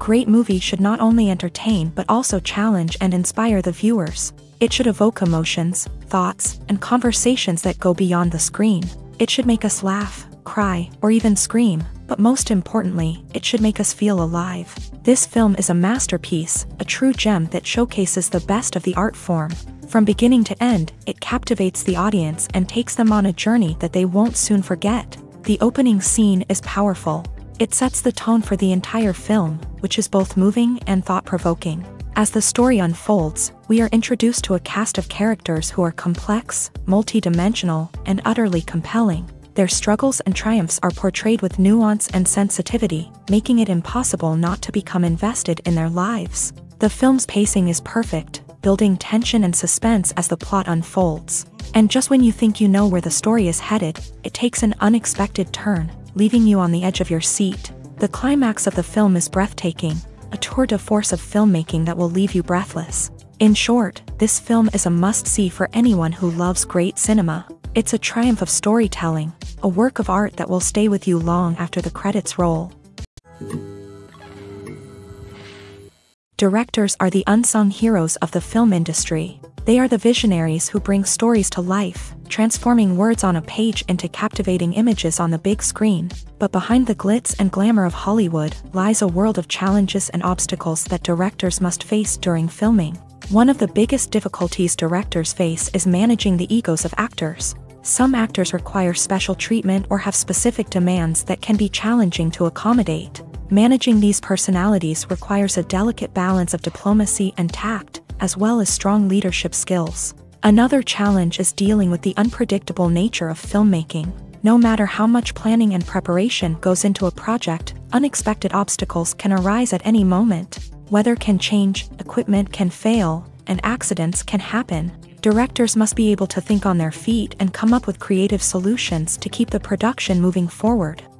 A great movie should not only entertain but also challenge and inspire the viewers. It should evoke emotions, thoughts, and conversations that go beyond the screen. It should make us laugh, cry, or even scream, but most importantly, it should make us feel alive. This film is a masterpiece, a true gem that showcases the best of the art form. From beginning to end, it captivates the audience and takes them on a journey that they won't soon forget. The opening scene is powerful. It sets the tone for the entire film, which is both moving and thought-provoking. As the story unfolds, we are introduced to a cast of characters who are complex, multi-dimensional, and utterly compelling. Their struggles and triumphs are portrayed with nuance and sensitivity, making it impossible not to become invested in their lives. The film's pacing is perfect, building tension and suspense as the plot unfolds. And just when you think you know where the story is headed, it takes an unexpected turn, leaving you on the edge of your seat. The climax of the film is breathtaking, a tour de force of filmmaking that will leave you breathless. In short, this film is a must-see for anyone who loves great cinema. It's a triumph of storytelling, a work of art that will stay with you long after the credits roll. Directors are the unsung heroes of the film industry. They are the visionaries who bring stories to life, transforming words on a page into captivating images on the big screen. But behind the glitz and glamour of Hollywood lies a world of challenges and obstacles that directors must face during filming. One of the biggest difficulties directors face is managing the egos of actors. Some actors require special treatment or have specific demands that can be challenging to accommodate. Managing these personalities requires a delicate balance of diplomacy and tact, as well as strong leadership skills. Another challenge is dealing with the unpredictable nature of filmmaking. No matter how much planning and preparation goes into a project, unexpected obstacles can arise at any moment. Weather can change, equipment can fail, and accidents can happen. Directors must be able to think on their feet and come up with creative solutions to keep the production moving forward.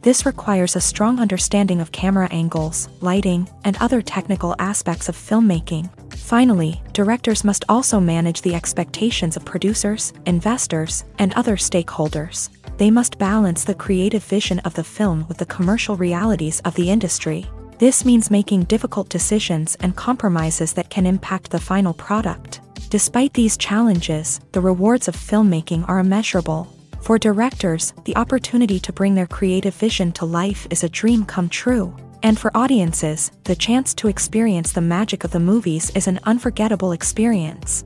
This requires a strong understanding of camera angles, lighting, and other technical aspects of filmmaking. Finally, directors must also manage the expectations of producers, investors, and other stakeholders. They must balance the creative vision of the film with the commercial realities of the industry. This means making difficult decisions and compromises that can impact the final product. Despite these challenges, the rewards of filmmaking are immeasurable. For directors, the opportunity to bring their creative vision to life is a dream come true. And for audiences, the chance to experience the magic of the movies is an unforgettable experience.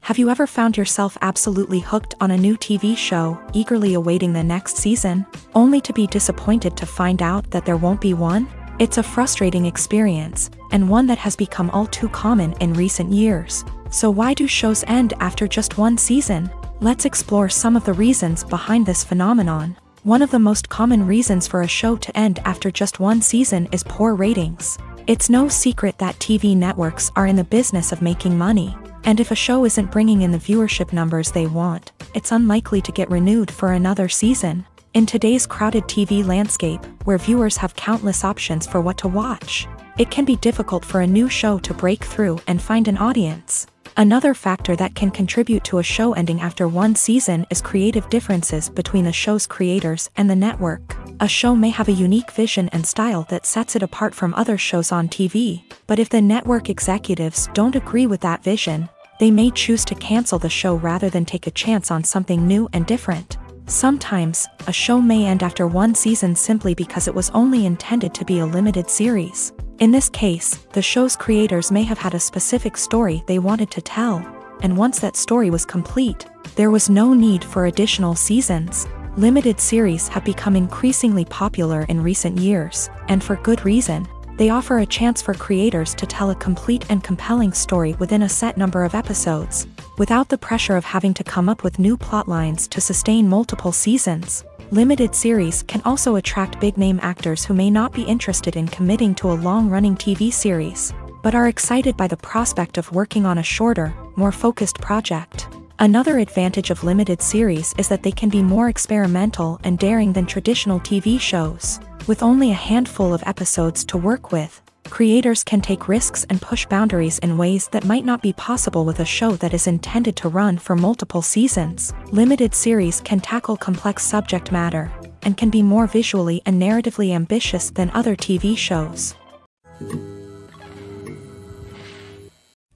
Have you ever found yourself absolutely hooked on a new TV show, eagerly awaiting the next season, only to be disappointed to find out that there won't be one? It's a frustrating experience, and one that has become all too common in recent years. So why do shows end after just one season? Let's explore some of the reasons behind this phenomenon. One of the most common reasons for a show to end after just one season is poor ratings. It's no secret that TV networks are in the business of making money, and if a show isn't bringing in the viewership numbers they want, it's unlikely to get renewed for another season. In today's crowded TV landscape, where viewers have countless options for what to watch, it can be difficult for a new show to break through and find an audience. Another factor that can contribute to a show ending after one season is creative differences between the show's creators and the network. A show may have a unique vision and style that sets it apart from other shows on TV, but if the network executives don't agree with that vision, they may choose to cancel the show rather than take a chance on something new and different. Sometimes, a show may end after one season simply because it was only intended to be a limited series. In this case, the show's creators may have had a specific story they wanted to tell, and once that story was complete, there was no need for additional seasons. Limited series have become increasingly popular in recent years, and for good reason. They offer a chance for creators to tell a complete and compelling story within a set number of episodes, without the pressure of having to come up with new plotlines to sustain multiple seasons. Limited series can also attract big-name actors who may not be interested in committing to a long-running TV series. but are excited by the prospect of working on a shorter, more focused project. Another advantage of limited series is that they can be more experimental and daring than traditional TV shows. With only a handful of episodes to work with, creators can take risks and push boundaries in ways that might not be possible with a show that is intended to run for multiple seasons. Limited series can tackle complex subject matter, and can be more visually and narratively ambitious than other TV shows.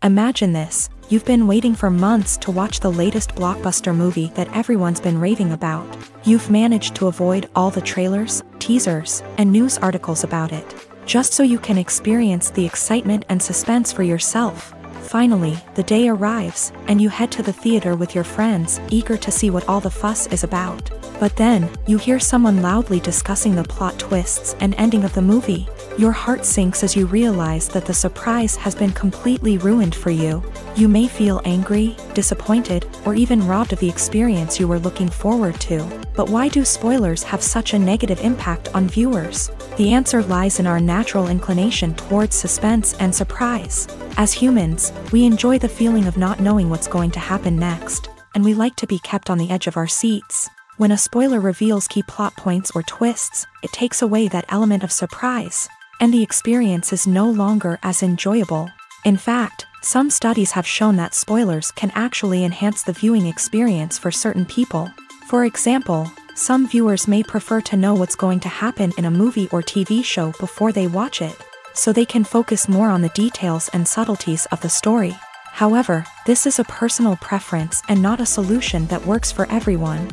Imagine this, you've been waiting for months to watch the latest blockbuster movie that everyone's been raving about. You've managed to avoid all the trailers, teasers, and news articles about it, just so you can experience the excitement and suspense for yourself. Finally, the day arrives, and you head to the theater with your friends, eager to see what all the fuss is about. But then, you hear someone loudly discussing the plot twists and ending of the movie. Your heart sinks as you realize that the surprise has been completely ruined for you. You may feel angry, disappointed, or even robbed of the experience you were looking forward to. But why do spoilers have such a negative impact on viewers? The answer lies in our natural inclination towards suspense and surprise. As humans, we enjoy the feeling of not knowing what's going to happen next, and we like to be kept on the edge of our seats. When a spoiler reveals key plot points or twists, it takes away that element of surprise and the experience is no longer as enjoyable. In fact, some studies have shown that spoilers can actually enhance the viewing experience for certain people. For example, some viewers may prefer to know what's going to happen in a movie or TV show before they watch it, so they can focus more on the details and subtleties of the story. However, this is a personal preference and not a solution that works for everyone.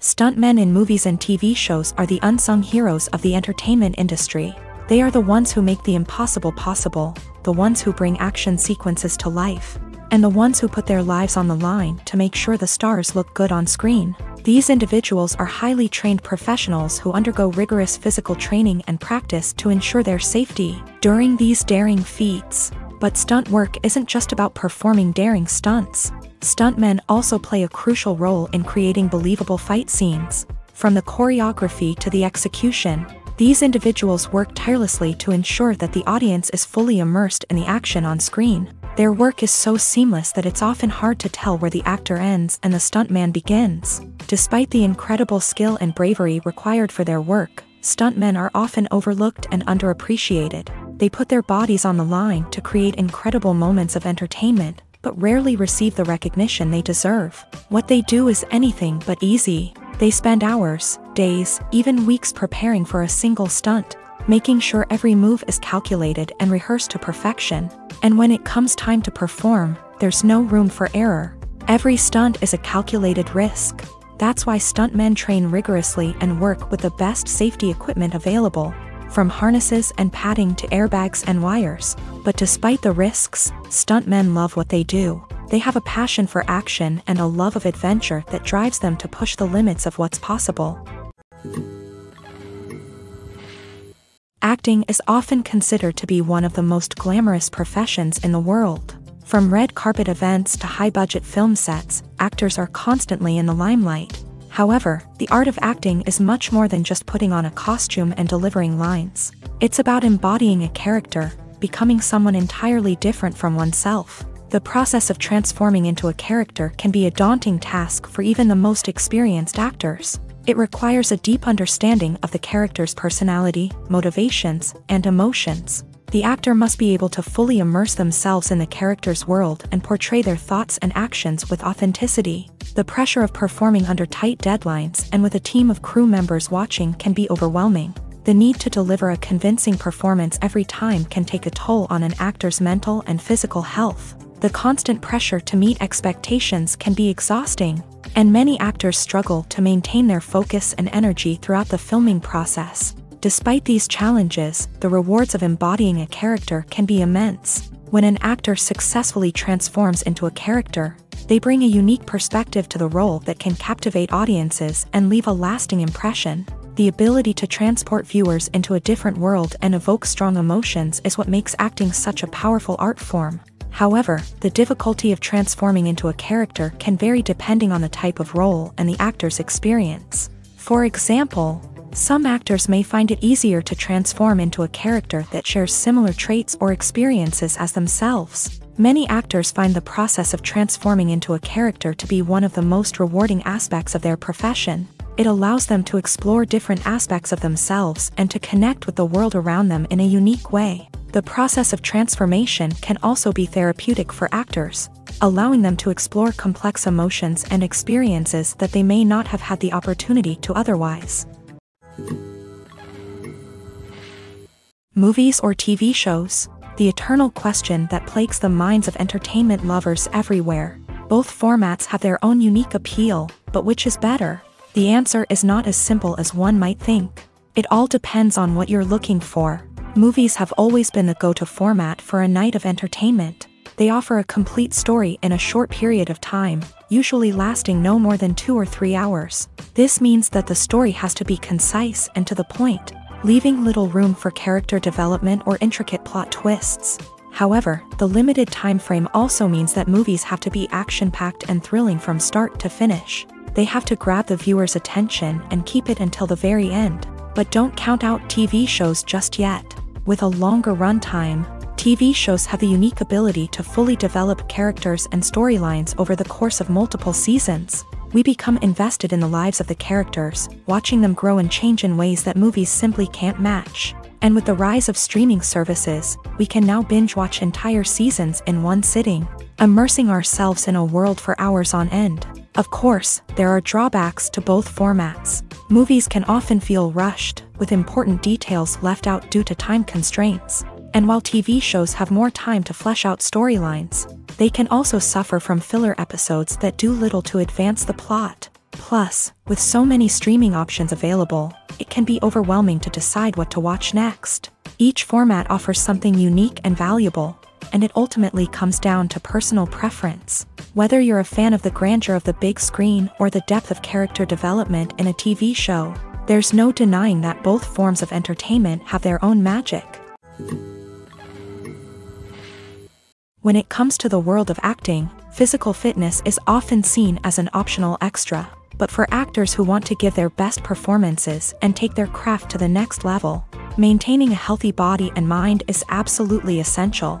Stuntmen in movies and TV shows are the unsung heroes of the entertainment industry. They are the ones who make the impossible possible, the ones who bring action sequences to life, and the ones who put their lives on the line to make sure the stars look good on screen. These individuals are highly trained professionals who undergo rigorous physical training and practice to ensure their safety during these daring feats. But stunt work isn't just about performing daring stunts. Stuntmen also play a crucial role in creating believable fight scenes. From the choreography to the execution, these individuals work tirelessly to ensure that the audience is fully immersed in the action on screen. Their work is so seamless that it's often hard to tell where the actor ends and the stuntman begins. Despite the incredible skill and bravery required for their work, stuntmen are often overlooked and underappreciated. They put their bodies on the line to create incredible moments of entertainment, but rarely receive the recognition they deserve. What they do is anything but easy. They spend hours, days, even weeks preparing for a single stunt, making sure every move is calculated and rehearsed to perfection. And when it comes time to perform, there's no room for error. Every stunt is a calculated risk. That's why stuntmen train rigorously and work with the best safety equipment available, from harnesses and padding to airbags and wires. But despite the risks, stuntmen love what they do. They have a passion for action and a love of adventure that drives them to push the limits of what's possible. Acting is often considered to be one of the most glamorous professions in the world. From red carpet events to high budget film sets, actors are constantly in the limelight. However, the art of acting is much more than just putting on a costume and delivering lines. It's about embodying a character, becoming someone entirely different from oneself. The process of transforming into a character can be a daunting task for even the most experienced actors. It requires a deep understanding of the character's personality, motivations, and emotions. The actor must be able to fully immerse themselves in the character's world and portray their thoughts and actions with authenticity. The pressure of performing under tight deadlines and with a team of crew members watching can be overwhelming. The need to deliver a convincing performance every time can take a toll on an actor's mental and physical health. The constant pressure to meet expectations can be exhausting, and many actors struggle to maintain their focus and energy throughout the filming process. Despite these challenges, the rewards of embodying a character can be immense. When an actor successfully transforms into a character, they bring a unique perspective to the role that can captivate audiences and leave a lasting impression. The ability to transport viewers into a different world and evoke strong emotions is what makes acting such a powerful art form. However, the difficulty of transforming into a character can vary depending on the type of role and the actor's experience. For example, Some actors may find it easier to transform into a character that shares similar traits or experiences as themselves. Many actors find the process of transforming into a character to be one of the most rewarding aspects of their profession. It allows them to explore different aspects of themselves and to connect with the world around them in a unique way. The process of transformation can also be therapeutic for actors, allowing them to explore complex emotions and experiences that they may not have had the opportunity to otherwise. Movies or TV shows? The eternal question that plagues the minds of entertainment lovers everywhere. Both formats have their own unique appeal, but which is better? The answer is not as simple as one might think. It all depends on what you're looking for. Movies have always been the go-to format for a night of entertainment. They offer a complete story in a short period of time, usually lasting no more than two or three hours. This means that the story has to be concise and to the point, leaving little room for character development or intricate plot twists. However, the limited time frame also means that movies have to be action-packed and thrilling from start to finish. They have to grab the viewer's attention and keep it until the very end. But don't count out TV shows just yet. With a longer runtime, TV shows have the unique ability to fully develop characters and storylines over the course of multiple seasons. We become invested in the lives of the characters, watching them grow and change in ways that movies simply can't match. And with the rise of streaming services, we can now binge watch entire seasons in one sitting, immersing ourselves in a world for hours on end. Of course, there are drawbacks to both formats. Movies can often feel rushed, with important details left out due to time constraints. And while TV shows have more time to flesh out storylines, they can also suffer from filler episodes that do little to advance the plot. Plus, with so many streaming options available, it can be overwhelming to decide what to watch next. Each format offers something unique and valuable, and it ultimately comes down to personal preference. Whether you're a fan of the grandeur of the big screen or the depth of character development in a TV show, there's no denying that both forms of entertainment have their own magic. When it comes to the world of acting, physical fitness is often seen as an optional extra. But for actors who want to give their best performances and take their craft to the next level, maintaining a healthy body and mind is absolutely essential.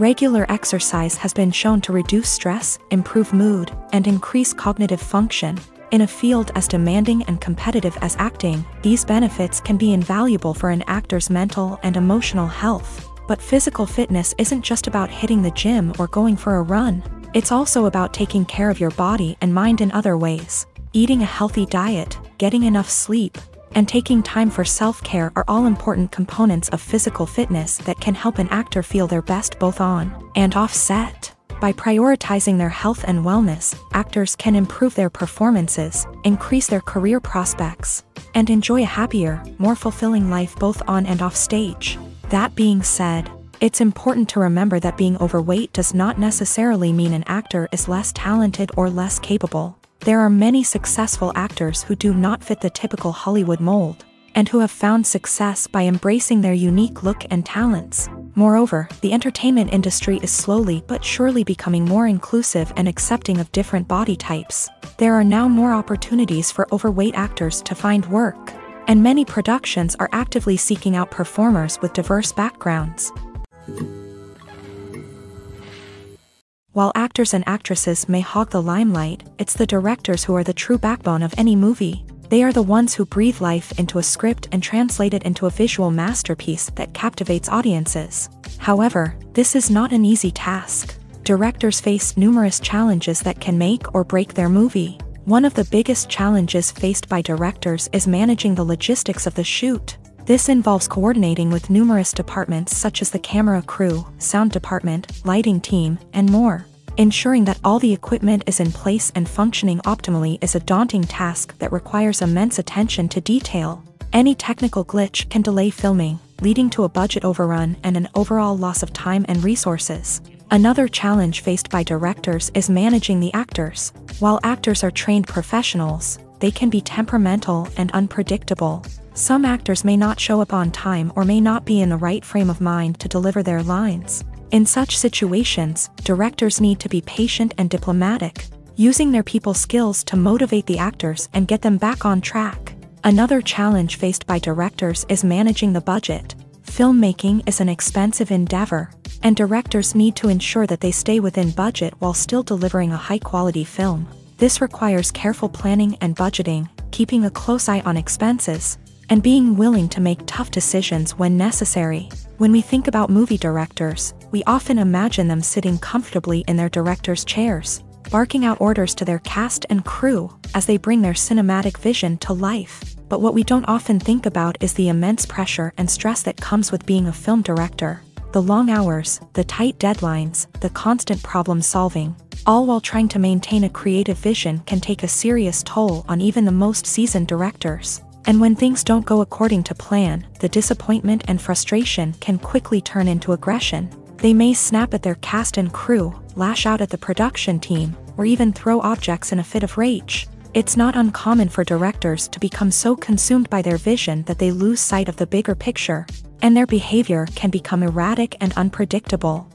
Regular exercise has been shown to reduce stress, improve mood, and increase cognitive function. In a field as demanding and competitive as acting, these benefits can be invaluable for an actor's mental and emotional health. But physical fitness isn't just about hitting the gym or going for a run. It's also about taking care of your body and mind in other ways. Eating a healthy diet, getting enough sleep, and taking time for self-care are all important components of physical fitness that can help an actor feel their best both on and off set. By prioritizing their health and wellness, actors can improve their performances, increase their career prospects, and enjoy a happier, more fulfilling life both on and off stage. That being said, it's important to remember that being overweight does not necessarily mean an actor is less talented or less capable. There are many successful actors who do not fit the typical Hollywood mold, and who have found success by embracing their unique look and talents. Moreover, the entertainment industry is slowly but surely becoming more inclusive and accepting of different body types. There are now more opportunities for overweight actors to find work, and many productions are actively seeking out performers with diverse backgrounds. While actors and actresses may hog the limelight, it's the directors who are the true backbone of any movie. They are the ones who breathe life into a script and translate it into a visual masterpiece that captivates audiences. However, this is not an easy task. Directors face numerous challenges that can make or break their movie. One of the biggest challenges faced by directors is managing the logistics of the shoot. This involves coordinating with numerous departments such as the camera crew, sound department, lighting team, and more. Ensuring that all the equipment is in place and functioning optimally is a daunting task that requires immense attention to detail. Any technical glitch can delay filming, leading to a budget overrun and an overall loss of time and resources. Another challenge faced by directors is managing the actors. While actors are trained professionals, they can be temperamental and unpredictable. Some actors may not show up on time or may not be in the right frame of mind to deliver their lines. In such situations, directors need to be patient and diplomatic, using their people skills to motivate the actors and get them back on track. Another challenge faced by directors is managing the budget. Filmmaking is an expensive endeavor, and directors need to ensure that they stay within budget while still delivering a high-quality film. This requires careful planning and budgeting, keeping a close eye on expenses, and being willing to make tough decisions when necessary. When we think about movie directors, we often imagine them sitting comfortably in their director's chairs, barking out orders to their cast and crew as they bring their cinematic vision to life. But what we don't often think about is the immense pressure and stress that comes with being a film director. The long hours, the tight deadlines, the constant problem solving, all while trying to maintain a creative vision can take a serious toll on even the most seasoned directors. And when things don't go according to plan, the disappointment and frustration can quickly turn into aggression. They may snap at their cast and crew, lash out at the production team, or even throw objects in a fit of rage. It's not uncommon for directors to become so consumed by their vision that they lose sight of the bigger picture, and their behavior can become erratic and unpredictable.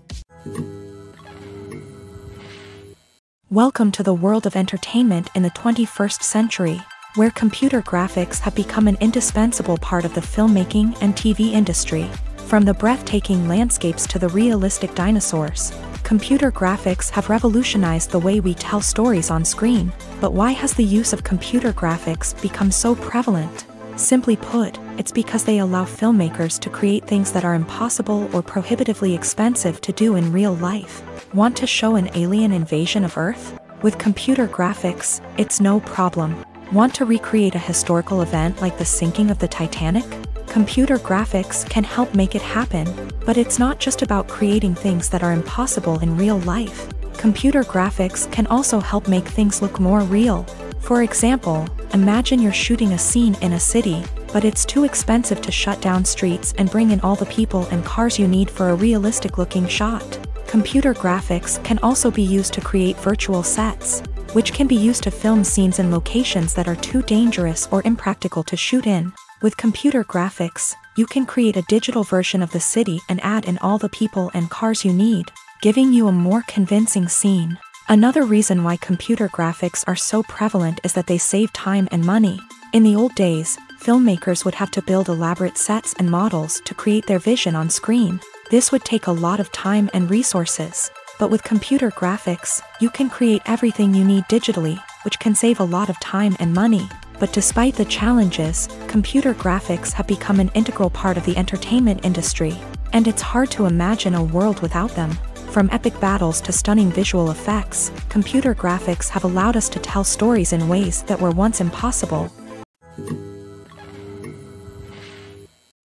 Welcome to the world of entertainment in the 21st century where computer graphics have become an indispensable part of the filmmaking and TV industry. From the breathtaking landscapes to the realistic dinosaurs, computer graphics have revolutionized the way we tell stories on screen. But why has the use of computer graphics become so prevalent? Simply put, it's because they allow filmmakers to create things that are impossible or prohibitively expensive to do in real life. Want to show an alien invasion of Earth? With computer graphics, it's no problem. Want to recreate a historical event like the sinking of the Titanic? Computer graphics can help make it happen, but it's not just about creating things that are impossible in real life. Computer graphics can also help make things look more real. For example, imagine you're shooting a scene in a city, but it's too expensive to shut down streets and bring in all the people and cars you need for a realistic looking shot. Computer graphics can also be used to create virtual sets which can be used to film scenes in locations that are too dangerous or impractical to shoot in. With computer graphics, you can create a digital version of the city and add in all the people and cars you need, giving you a more convincing scene. Another reason why computer graphics are so prevalent is that they save time and money. In the old days, filmmakers would have to build elaborate sets and models to create their vision on screen. This would take a lot of time and resources. But with computer graphics, you can create everything you need digitally, which can save a lot of time and money. But despite the challenges, computer graphics have become an integral part of the entertainment industry, and it's hard to imagine a world without them. From epic battles to stunning visual effects, computer graphics have allowed us to tell stories in ways that were once impossible.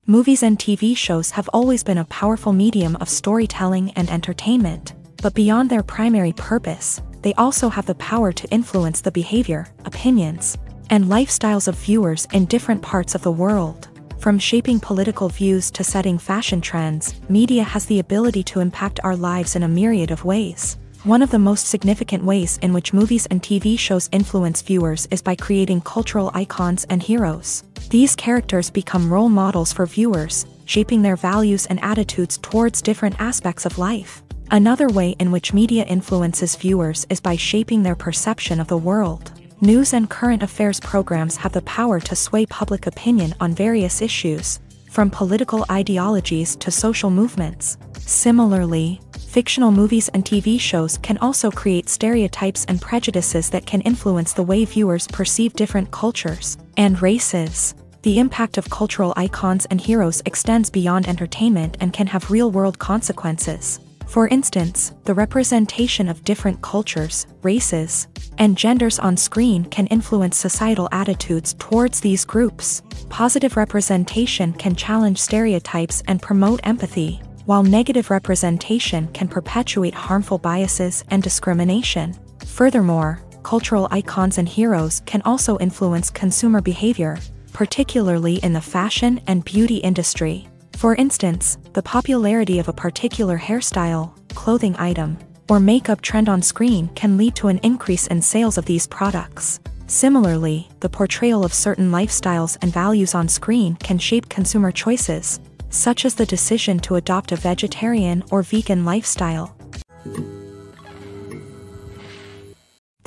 Movies and TV shows have always been a powerful medium of storytelling and entertainment. But beyond their primary purpose, they also have the power to influence the behavior, opinions, and lifestyles of viewers in different parts of the world. From shaping political views to setting fashion trends, media has the ability to impact our lives in a myriad of ways. One of the most significant ways in which movies and TV shows influence viewers is by creating cultural icons and heroes. These characters become role models for viewers, shaping their values and attitudes towards different aspects of life. Another way in which media influences viewers is by shaping their perception of the world. News and current affairs programs have the power to sway public opinion on various issues, from political ideologies to social movements. Similarly, fictional movies and TV shows can also create stereotypes and prejudices that can influence the way viewers perceive different cultures and races. The impact of cultural icons and heroes extends beyond entertainment and can have real world consequences. For instance, the representation of different cultures, races, and genders on screen can influence societal attitudes towards these groups. Positive representation can challenge stereotypes and promote empathy, while negative representation can perpetuate harmful biases and discrimination. Furthermore, cultural icons and heroes can also influence consumer behavior. Particularly in the fashion and beauty industry. For instance, the popularity of a particular hairstyle, clothing item, or makeup trend on screen can lead to an increase in sales of these products. Similarly, the portrayal of certain lifestyles and values on screen can shape consumer choices, such as the decision to adopt a vegetarian or vegan lifestyle.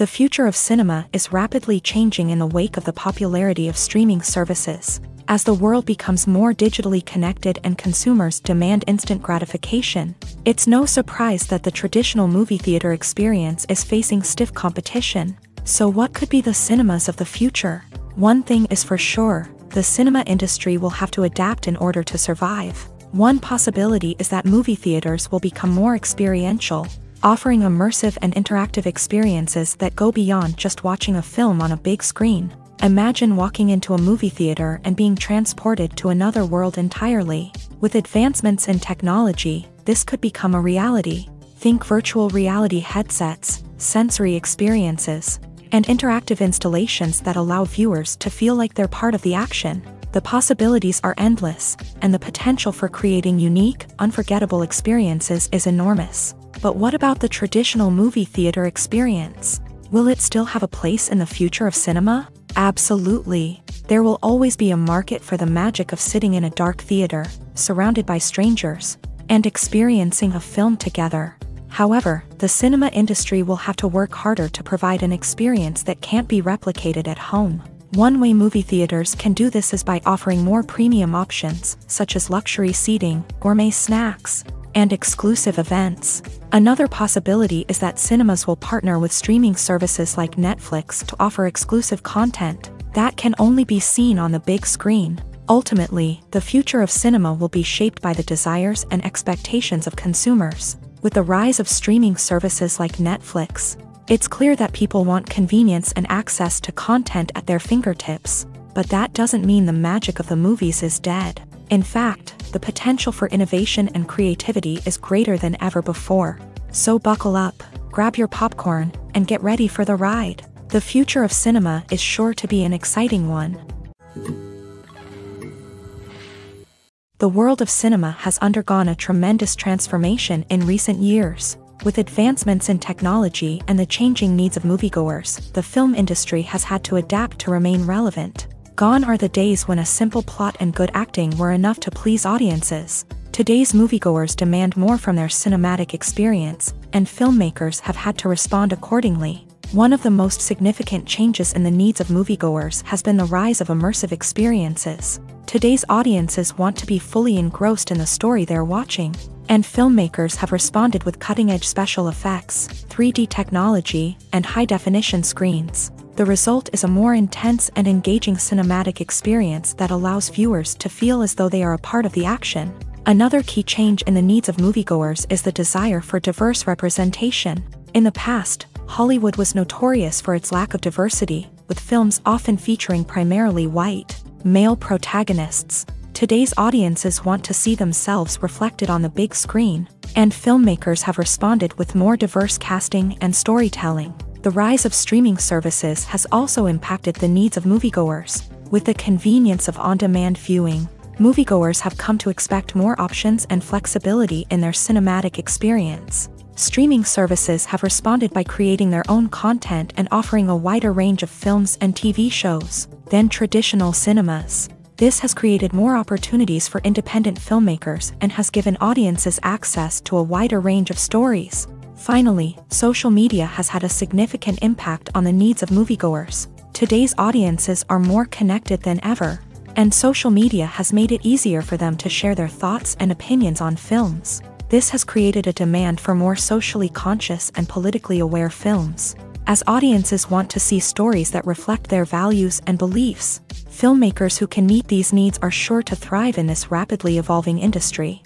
The future of cinema is rapidly changing in the wake of the popularity of streaming services. As the world becomes more digitally connected and consumers demand instant gratification, it's no surprise that the traditional movie theater experience is facing stiff competition. So, what could be the cinemas of the future? One thing is for sure the cinema industry will have to adapt in order to survive. One possibility is that movie theaters will become more experiential, offering immersive and interactive experiences that go beyond just watching a film on a big screen. Imagine walking into a movie theater and being transported to another world entirely. With advancements in technology, this could become a reality. Think virtual reality headsets, sensory experiences, and interactive installations that allow viewers to feel like they're part of the action. The possibilities are endless, and the potential for creating unique, unforgettable experiences is enormous. But what about the traditional movie theater experience? Will it still have a place in the future of cinema? Absolutely. There will always be a market for the magic of sitting in a dark theater, surrounded by strangers, and experiencing a film together. However, the cinema industry will have to work harder to provide an experience that can't be replicated at home. One way movie theaters can do this is by offering more premium options, such as luxury seating, gourmet snacks, and exclusive events. Another possibility is that cinemas will partner with streaming services like Netflix to offer exclusive content that can only be seen on the big screen. Ultimately, the future of cinema will be shaped by the desires and expectations of consumers. With the rise of streaming services like Netflix, it's clear that people want convenience and access to content at their fingertips. But that doesn't mean the magic of the movies is dead. In fact, the potential for innovation and creativity is greater than ever before. So buckle up, grab your popcorn, and get ready for the ride. The future of cinema is sure to be an exciting one. The world of cinema has undergone a tremendous transformation in recent years. With advancements in technology and the changing needs of moviegoers, the film industry has had to adapt to remain relevant. Gone are the days when a simple plot and good acting were enough to please audiences. Today's moviegoers demand more from their cinematic experience, and filmmakers have had to respond accordingly. One of the most significant changes in the needs of moviegoers has been the rise of immersive experiences. Today's audiences want to be fully engrossed in the story they're watching, and filmmakers have responded with cutting edge special effects, 3D technology, and high definition screens the result is a more intense and engaging cinematic experience that allows viewers to feel as though they are a part of the action. Another key change in the needs of moviegoers is the desire for diverse representation. In the past, Hollywood was notorious for its lack of diversity, with films often featuring primarily white, male protagonists. Today's audiences want to see themselves reflected on the big screen, and filmmakers have responded with more diverse casting and storytelling. The rise of streaming services has also impacted the needs of moviegoers. With the convenience of on-demand viewing, moviegoers have come to expect more options and flexibility in their cinematic experience. Streaming services have responded by creating their own content and offering a wider range of films and TV shows than traditional cinemas. This has created more opportunities for independent filmmakers and has given audiences access to a wider range of stories, Finally, social media has had a significant impact on the needs of moviegoers. Today's audiences are more connected than ever, and social media has made it easier for them to share their thoughts and opinions on films. This has created a demand for more socially conscious and politically aware films. As audiences want to see stories that reflect their values and beliefs, filmmakers who can meet these needs are sure to thrive in this rapidly evolving industry.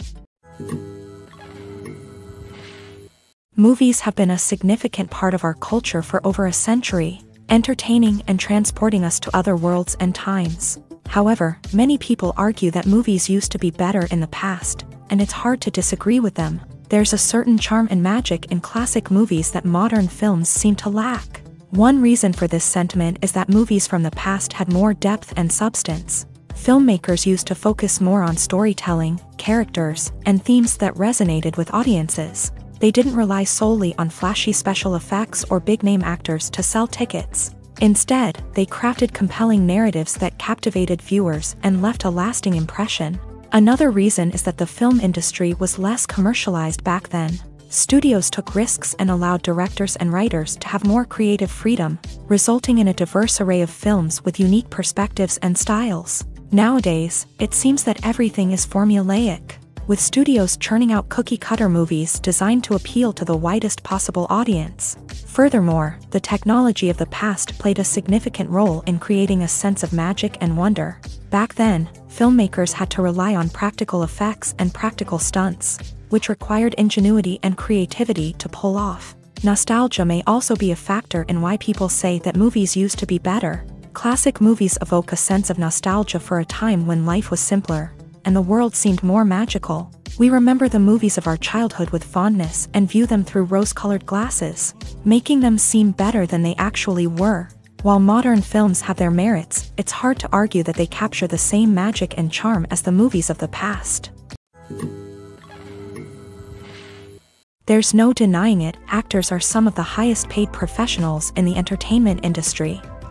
Movies have been a significant part of our culture for over a century, entertaining and transporting us to other worlds and times. However, many people argue that movies used to be better in the past, and it's hard to disagree with them. There's a certain charm and magic in classic movies that modern films seem to lack. One reason for this sentiment is that movies from the past had more depth and substance. Filmmakers used to focus more on storytelling, characters, and themes that resonated with audiences. They didn't rely solely on flashy special effects or big-name actors to sell tickets. Instead, they crafted compelling narratives that captivated viewers and left a lasting impression. Another reason is that the film industry was less commercialized back then. Studios took risks and allowed directors and writers to have more creative freedom, resulting in a diverse array of films with unique perspectives and styles. Nowadays, it seems that everything is formulaic, with studios churning out cookie-cutter movies designed to appeal to the widest possible audience. Furthermore, the technology of the past played a significant role in creating a sense of magic and wonder. Back then, filmmakers had to rely on practical effects and practical stunts, which required ingenuity and creativity to pull off. Nostalgia may also be a factor in why people say that movies used to be better. Classic movies evoke a sense of nostalgia for a time when life was simpler, and the world seemed more magical. We remember the movies of our childhood with fondness and view them through rose-colored glasses, making them seem better than they actually were. While modern films have their merits, it's hard to argue that they capture the same magic and charm as the movies of the past. There's no denying it, actors are some of the highest paid professionals in the entertainment industry.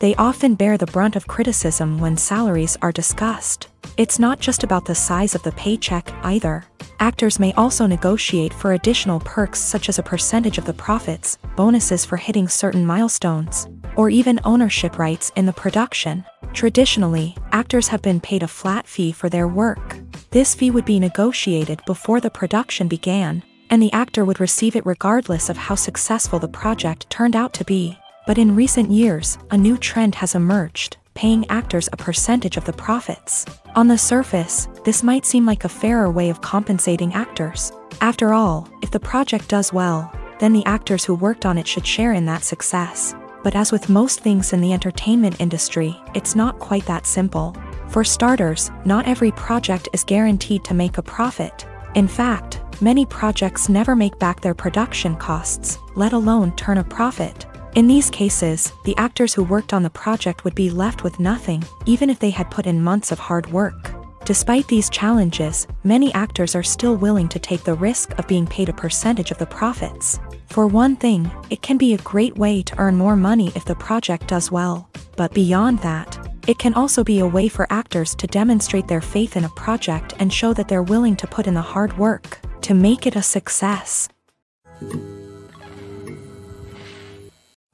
they often bear the brunt of criticism when salaries are discussed. It's not just about the size of the paycheck, either. Actors may also negotiate for additional perks such as a percentage of the profits, bonuses for hitting certain milestones, or even ownership rights in the production. Traditionally, actors have been paid a flat fee for their work. This fee would be negotiated before the production began, and the actor would receive it regardless of how successful the project turned out to be. But in recent years, a new trend has emerged, paying actors a percentage of the profits. On the surface, this might seem like a fairer way of compensating actors. After all, if the project does well, then the actors who worked on it should share in that success. But as with most things in the entertainment industry, it's not quite that simple. For starters, not every project is guaranteed to make a profit. In fact, many projects never make back their production costs, let alone turn a profit. In these cases, the actors who worked on the project would be left with nothing, even if they had put in months of hard work. Despite these challenges, many actors are still willing to take the risk of being paid a percentage of the profits. For one thing, it can be a great way to earn more money if the project does well. But beyond that, it can also be a way for actors to demonstrate their faith in a project and show that they're willing to put in the hard work to make it a success.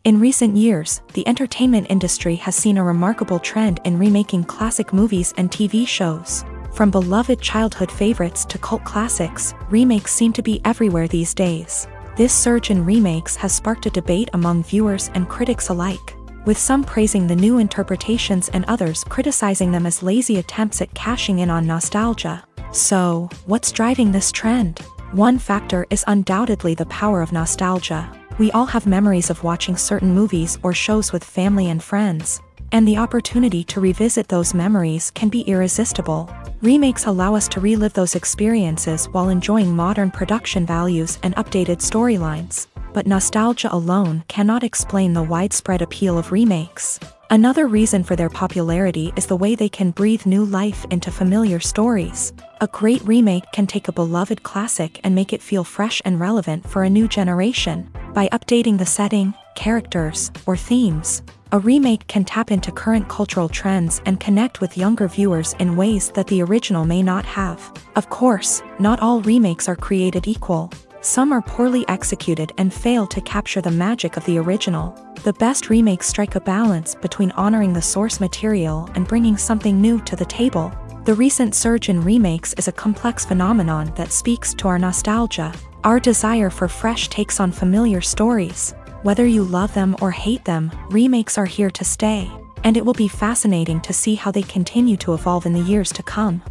In recent years, the entertainment industry has seen a remarkable trend in remaking classic movies and TV shows. From beloved childhood favorites to cult classics, remakes seem to be everywhere these days. This surge in remakes has sparked a debate among viewers and critics alike, with some praising the new interpretations and others criticizing them as lazy attempts at cashing in on nostalgia. So, what's driving this trend? One factor is undoubtedly the power of nostalgia. We all have memories of watching certain movies or shows with family and friends. and the opportunity to revisit those memories can be irresistible. Remakes allow us to relive those experiences while enjoying modern production values and updated storylines. But nostalgia alone cannot explain the widespread appeal of remakes. Another reason for their popularity is the way they can breathe new life into familiar stories. A great remake can take a beloved classic and make it feel fresh and relevant for a new generation. By updating the setting, characters, or themes, a remake can tap into current cultural trends and connect with younger viewers in ways that the original may not have. Of course, not all remakes are created equal. Some are poorly executed and fail to capture the magic of the original. The best remakes strike a balance between honoring the source material and bringing something new to the table. The recent surge in remakes is a complex phenomenon that speaks to our nostalgia, our desire for fresh takes on familiar stories. Whether you love them or hate them, remakes are here to stay, and it will be fascinating to see how they continue to evolve in the years to come.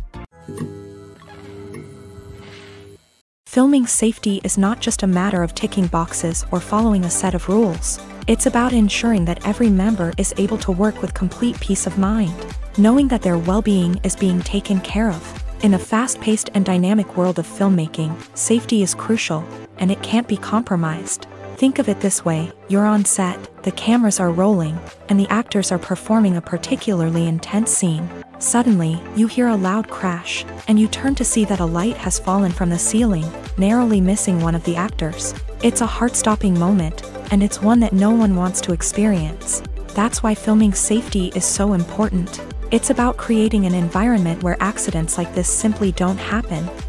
Filming safety is not just a matter of ticking boxes or following a set of rules. It's about ensuring that every member is able to work with complete peace of mind, knowing that their well-being is being taken care of. In a fast-paced and dynamic world of filmmaking, safety is crucial, and it can't be compromised. Think of it this way, you're on set, the cameras are rolling, and the actors are performing a particularly intense scene. Suddenly, you hear a loud crash, and you turn to see that a light has fallen from the ceiling, narrowly missing one of the actors. It's a heart-stopping moment, and it's one that no one wants to experience. That's why filming safety is so important. It's about creating an environment where accidents like this simply don't happen.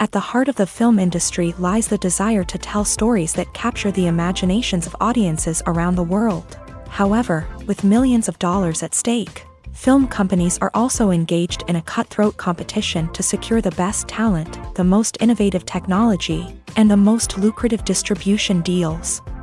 At the heart of the film industry lies the desire to tell stories that capture the imaginations of audiences around the world. However, with millions of dollars at stake, film companies are also engaged in a cutthroat competition to secure the best talent, the most innovative technology, and the most lucrative distribution deals.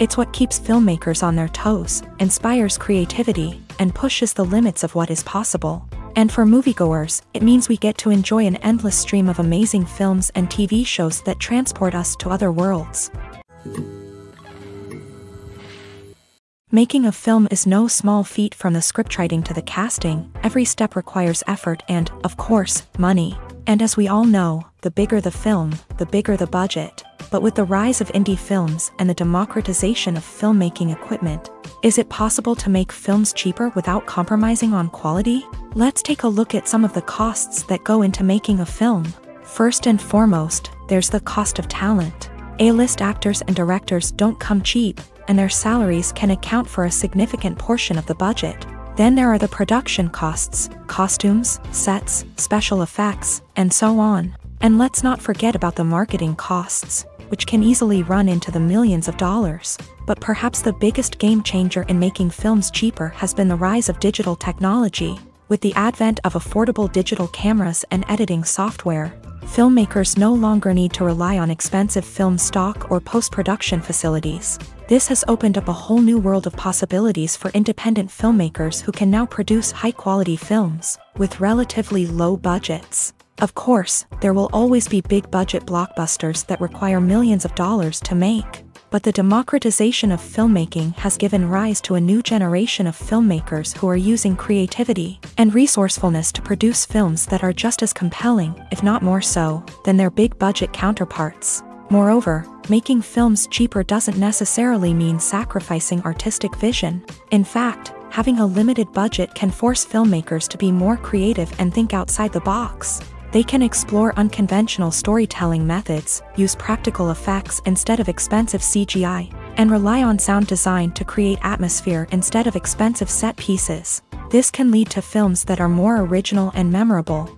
It's what keeps filmmakers on their toes, inspires creativity, and pushes the limits of what is possible. And for moviegoers, it means we get to enjoy an endless stream of amazing films and TV shows that transport us to other worlds. Making a film is no small feat from the scriptwriting to the casting, every step requires effort and, of course, money. And as we all know, the bigger the film, the bigger the budget. But with the rise of indie films and the democratization of filmmaking equipment, is it possible to make films cheaper without compromising on quality? Let's take a look at some of the costs that go into making a film. First and foremost, there's the cost of talent. A-list actors and directors don't come cheap, and their salaries can account for a significant portion of the budget. Then there are the production costs, costumes, sets, special effects, and so on. And let's not forget about the marketing costs. Which can easily run into the millions of dollars. But perhaps the biggest game changer in making films cheaper has been the rise of digital technology. With the advent of affordable digital cameras and editing software, filmmakers no longer need to rely on expensive film stock or post-production facilities. This has opened up a whole new world of possibilities for independent filmmakers who can now produce high-quality films, with relatively low budgets. Of course, there will always be big-budget blockbusters that require millions of dollars to make but the democratization of filmmaking has given rise to a new generation of filmmakers who are using creativity and resourcefulness to produce films that are just as compelling, if not more so, than their big budget counterparts. Moreover, making films cheaper doesn't necessarily mean sacrificing artistic vision. In fact, having a limited budget can force filmmakers to be more creative and think outside the box. They can explore unconventional storytelling methods, use practical effects instead of expensive CGI, and rely on sound design to create atmosphere instead of expensive set pieces. This can lead to films that are more original and memorable,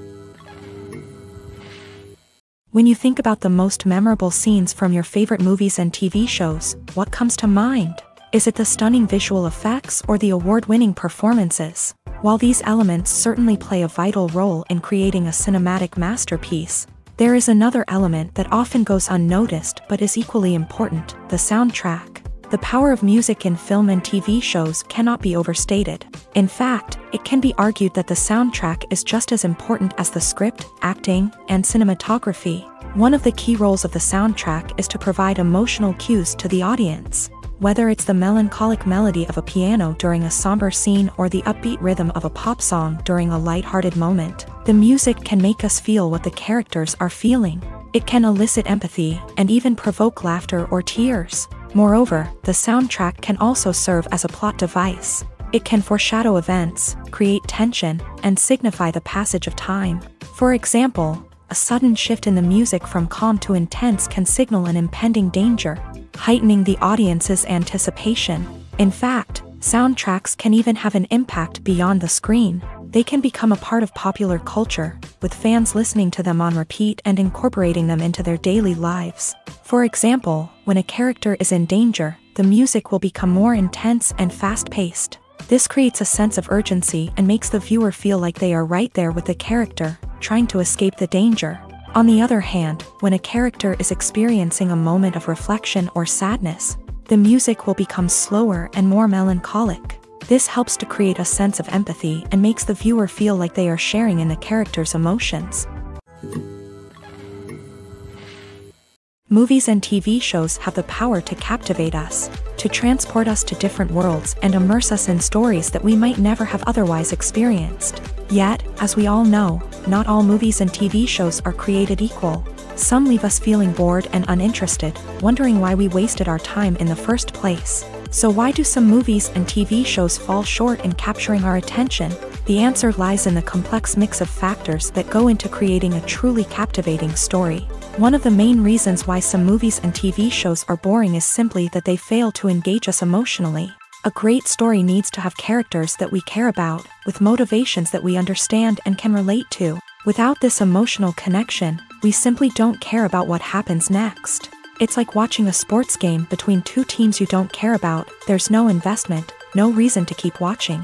When you think about the most memorable scenes from your favorite movies and TV shows, what comes to mind? Is it the stunning visual effects or the award-winning performances? While these elements certainly play a vital role in creating a cinematic masterpiece, there is another element that often goes unnoticed but is equally important, the soundtrack. The power of music in film and TV shows cannot be overstated. In fact, it can be argued that the soundtrack is just as important as the script, acting, and cinematography. One of the key roles of the soundtrack is to provide emotional cues to the audience. Whether it's the melancholic melody of a piano during a somber scene or the upbeat rhythm of a pop song during a light-hearted moment, the music can make us feel what the characters are feeling. It can elicit empathy and even provoke laughter or tears. Moreover, the soundtrack can also serve as a plot device. It can foreshadow events, create tension, and signify the passage of time. For example, a sudden shift in the music from calm to intense can signal an impending danger, heightening the audience's anticipation. In fact, soundtracks can even have an impact beyond the screen. They can become a part of popular culture, with fans listening to them on repeat and incorporating them into their daily lives. For example, when a character is in danger, the music will become more intense and fast-paced. This creates a sense of urgency and makes the viewer feel like they are right there with the character, trying to escape the danger. On the other hand, when a character is experiencing a moment of reflection or sadness, the music will become slower and more melancholic. This helps to create a sense of empathy and makes the viewer feel like they are sharing in the character's emotions. Movies and TV shows have the power to captivate us, to transport us to different worlds and immerse us in stories that we might never have otherwise experienced. Yet, as we all know, not all movies and TV shows are created equal. Some leave us feeling bored and uninterested, wondering why we wasted our time in the first place. So why do some movies and TV shows fall short in capturing our attention? The answer lies in the complex mix of factors that go into creating a truly captivating story. One of the main reasons why some movies and TV shows are boring is simply that they fail to engage us emotionally. A great story needs to have characters that we care about, with motivations that we understand and can relate to. Without this emotional connection, we simply don't care about what happens next. It's like watching a sports game between two teams you don't care about, there's no investment, no reason to keep watching.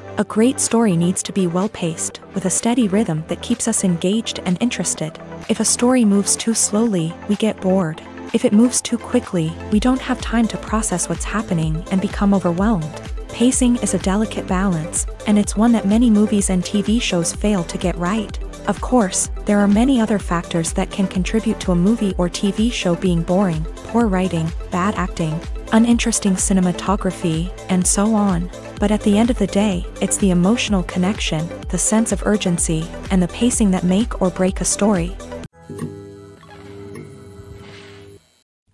A great story needs to be well-paced, with a steady rhythm that keeps us engaged and interested. If a story moves too slowly, we get bored. If it moves too quickly, we don't have time to process what's happening and become overwhelmed. Pacing is a delicate balance, and it's one that many movies and TV shows fail to get right. Of course, there are many other factors that can contribute to a movie or TV show being boring, poor writing, bad acting, uninteresting cinematography, and so on. But at the end of the day, it's the emotional connection, the sense of urgency, and the pacing that make or break a story.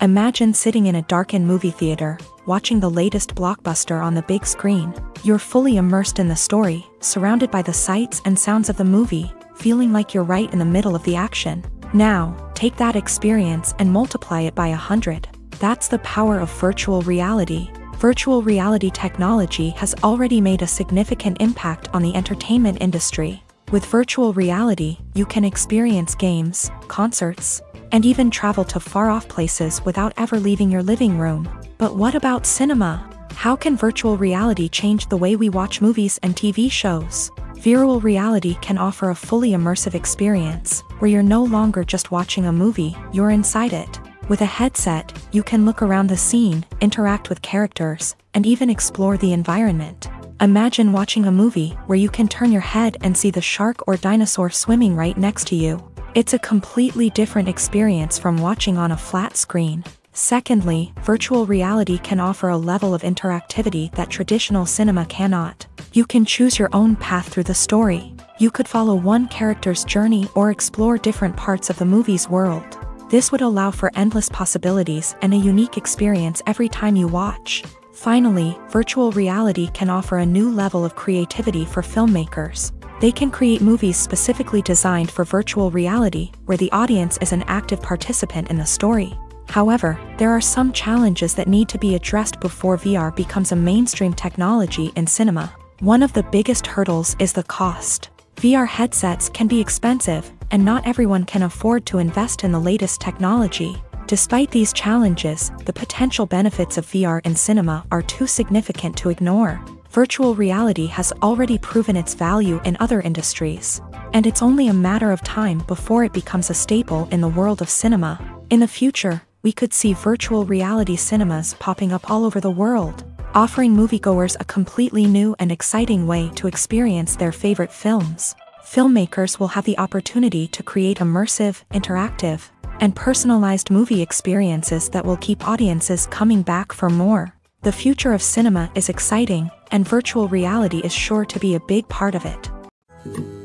Imagine sitting in a darkened movie theater, watching the latest blockbuster on the big screen. You're fully immersed in the story, surrounded by the sights and sounds of the movie, feeling like you're right in the middle of the action. Now, take that experience and multiply it by a hundred. That's the power of virtual reality. Virtual reality technology has already made a significant impact on the entertainment industry. With virtual reality, you can experience games, concerts, and even travel to far-off places without ever leaving your living room. But what about cinema? How can virtual reality change the way we watch movies and TV shows? Virtual reality can offer a fully immersive experience, where you're no longer just watching a movie, you're inside it. With a headset, you can look around the scene, interact with characters, and even explore the environment. Imagine watching a movie where you can turn your head and see the shark or dinosaur swimming right next to you. It's a completely different experience from watching on a flat screen. Secondly, virtual reality can offer a level of interactivity that traditional cinema cannot. You can choose your own path through the story. You could follow one character's journey or explore different parts of the movie's world. This would allow for endless possibilities and a unique experience every time you watch. Finally, virtual reality can offer a new level of creativity for filmmakers. They can create movies specifically designed for virtual reality, where the audience is an active participant in the story. However, there are some challenges that need to be addressed before VR becomes a mainstream technology in cinema. One of the biggest hurdles is the cost. VR headsets can be expensive, and not everyone can afford to invest in the latest technology. Despite these challenges, the potential benefits of VR in cinema are too significant to ignore. Virtual reality has already proven its value in other industries, and it's only a matter of time before it becomes a staple in the world of cinema. In the future, we could see virtual reality cinemas popping up all over the world, offering moviegoers a completely new and exciting way to experience their favorite films. Filmmakers will have the opportunity to create immersive, interactive, and personalized movie experiences that will keep audiences coming back for more. The future of cinema is exciting, and virtual reality is sure to be a big part of it.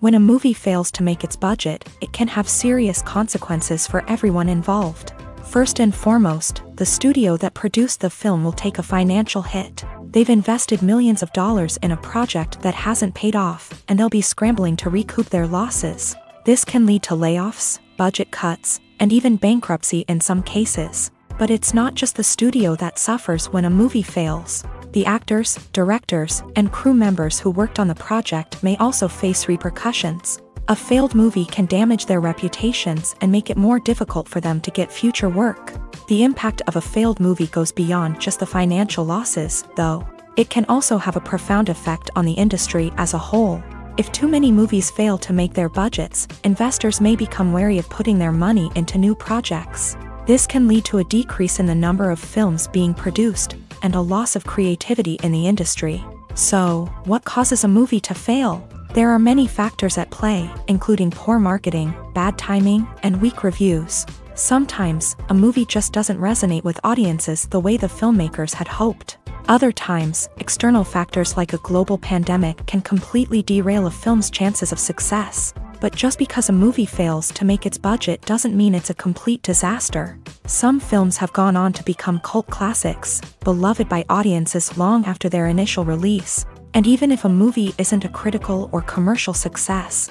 When a movie fails to make its budget, it can have serious consequences for everyone involved. First and foremost, the studio that produced the film will take a financial hit. They've invested millions of dollars in a project that hasn't paid off, and they'll be scrambling to recoup their losses. This can lead to layoffs, budget cuts, and even bankruptcy in some cases. But it's not just the studio that suffers when a movie fails. The actors, directors, and crew members who worked on the project may also face repercussions. A failed movie can damage their reputations and make it more difficult for them to get future work. The impact of a failed movie goes beyond just the financial losses, though. It can also have a profound effect on the industry as a whole. If too many movies fail to make their budgets, investors may become wary of putting their money into new projects. This can lead to a decrease in the number of films being produced, and a loss of creativity in the industry. So, what causes a movie to fail? There are many factors at play, including poor marketing, bad timing, and weak reviews. Sometimes, a movie just doesn't resonate with audiences the way the filmmakers had hoped. Other times, external factors like a global pandemic can completely derail a film's chances of success. But just because a movie fails to make its budget doesn't mean it's a complete disaster. Some films have gone on to become cult classics, beloved by audiences long after their initial release. And even if a movie isn't a critical or commercial success,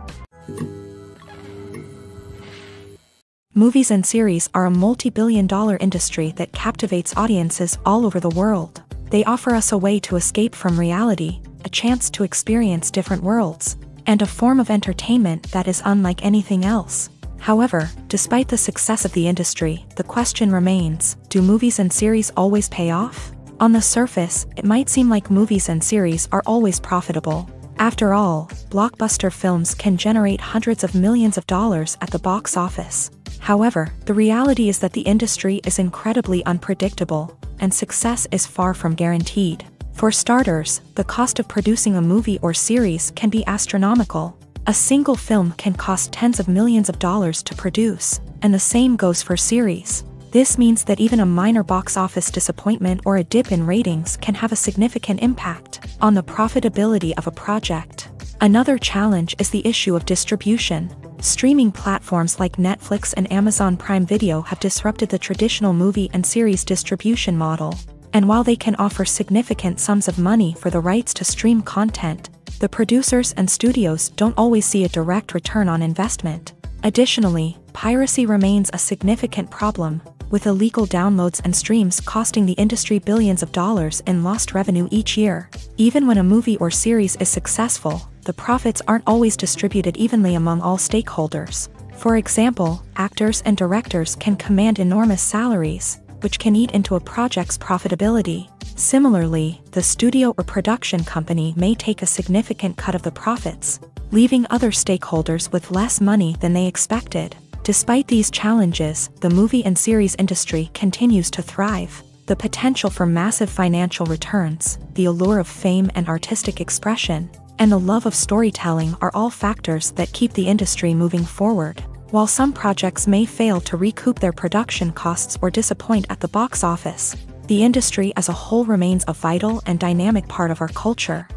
Movies and series are a multi-billion dollar industry that captivates audiences all over the world. They offer us a way to escape from reality, a chance to experience different worlds, and a form of entertainment that is unlike anything else. However, despite the success of the industry, the question remains, do movies and series always pay off? On the surface, it might seem like movies and series are always profitable. After all, blockbuster films can generate hundreds of millions of dollars at the box office. However, the reality is that the industry is incredibly unpredictable, and success is far from guaranteed. For starters, the cost of producing a movie or series can be astronomical. A single film can cost tens of millions of dollars to produce, and the same goes for series. This means that even a minor box office disappointment or a dip in ratings can have a significant impact on the profitability of a project. Another challenge is the issue of distribution. Streaming platforms like Netflix and Amazon Prime Video have disrupted the traditional movie and series distribution model. And while they can offer significant sums of money for the rights to stream content, the producers and studios don't always see a direct return on investment. Additionally, piracy remains a significant problem, with illegal downloads and streams costing the industry billions of dollars in lost revenue each year. Even when a movie or series is successful, the profits aren't always distributed evenly among all stakeholders. For example, actors and directors can command enormous salaries, which can eat into a project's profitability. Similarly, the studio or production company may take a significant cut of the profits, leaving other stakeholders with less money than they expected. Despite these challenges, the movie and series industry continues to thrive. The potential for massive financial returns, the allure of fame and artistic expression, and the love of storytelling are all factors that keep the industry moving forward. While some projects may fail to recoup their production costs or disappoint at the box office, the industry as a whole remains a vital and dynamic part of our culture.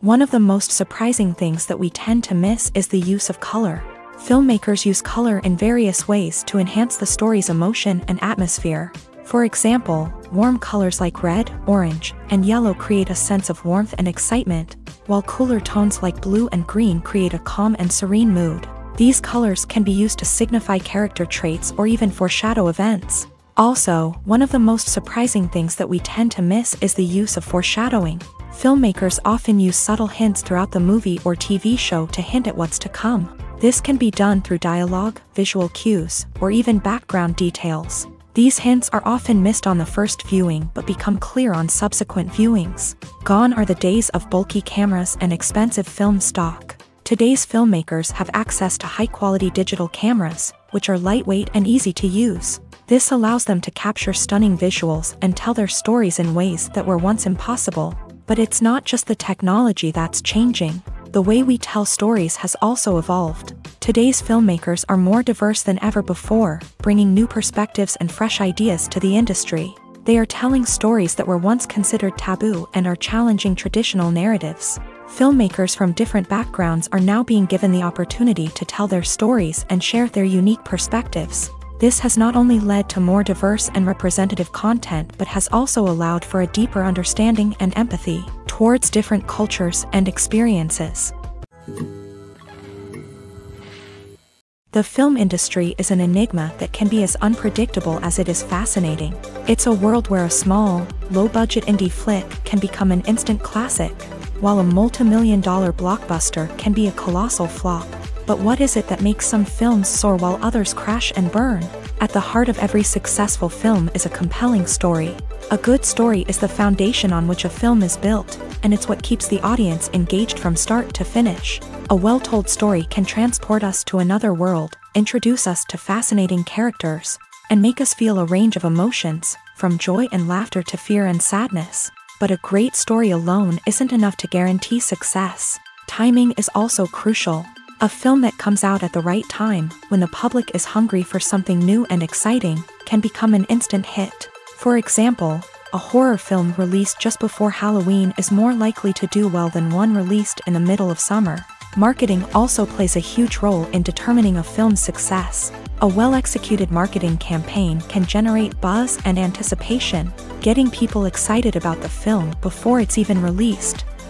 One of the most surprising things that we tend to miss is the use of color. Filmmakers use color in various ways to enhance the story's emotion and atmosphere. For example, warm colors like red, orange, and yellow create a sense of warmth and excitement, while cooler tones like blue and green create a calm and serene mood. These colors can be used to signify character traits or even foreshadow events. Also, one of the most surprising things that we tend to miss is the use of foreshadowing. Filmmakers often use subtle hints throughout the movie or TV show to hint at what's to come. This can be done through dialogue, visual cues, or even background details. These hints are often missed on the first viewing but become clear on subsequent viewings. Gone are the days of bulky cameras and expensive film stock. Today's filmmakers have access to high-quality digital cameras, which are lightweight and easy to use. This allows them to capture stunning visuals and tell their stories in ways that were once impossible. But it's not just the technology that's changing. The way we tell stories has also evolved. Today's filmmakers are more diverse than ever before, bringing new perspectives and fresh ideas to the industry. They are telling stories that were once considered taboo and are challenging traditional narratives. Filmmakers from different backgrounds are now being given the opportunity to tell their stories and share their unique perspectives. This has not only led to more diverse and representative content but has also allowed for a deeper understanding and empathy towards different cultures and experiences. The film industry is an enigma that can be as unpredictable as it is fascinating. It's a world where a small, low-budget indie flick can become an instant classic, while a multi-million dollar blockbuster can be a colossal flop. But what is it that makes some films soar while others crash and burn? At the heart of every successful film is a compelling story. A good story is the foundation on which a film is built, and it's what keeps the audience engaged from start to finish. A well-told story can transport us to another world, introduce us to fascinating characters, and make us feel a range of emotions, from joy and laughter to fear and sadness. But a great story alone isn't enough to guarantee success. Timing is also crucial. A film that comes out at the right time, when the public is hungry for something new and exciting, can become an instant hit. For example, a horror film released just before Halloween is more likely to do well than one released in the middle of summer. Marketing also plays a huge role in determining a film's success. A well-executed marketing campaign can generate buzz and anticipation, getting people excited about the film before it's even released.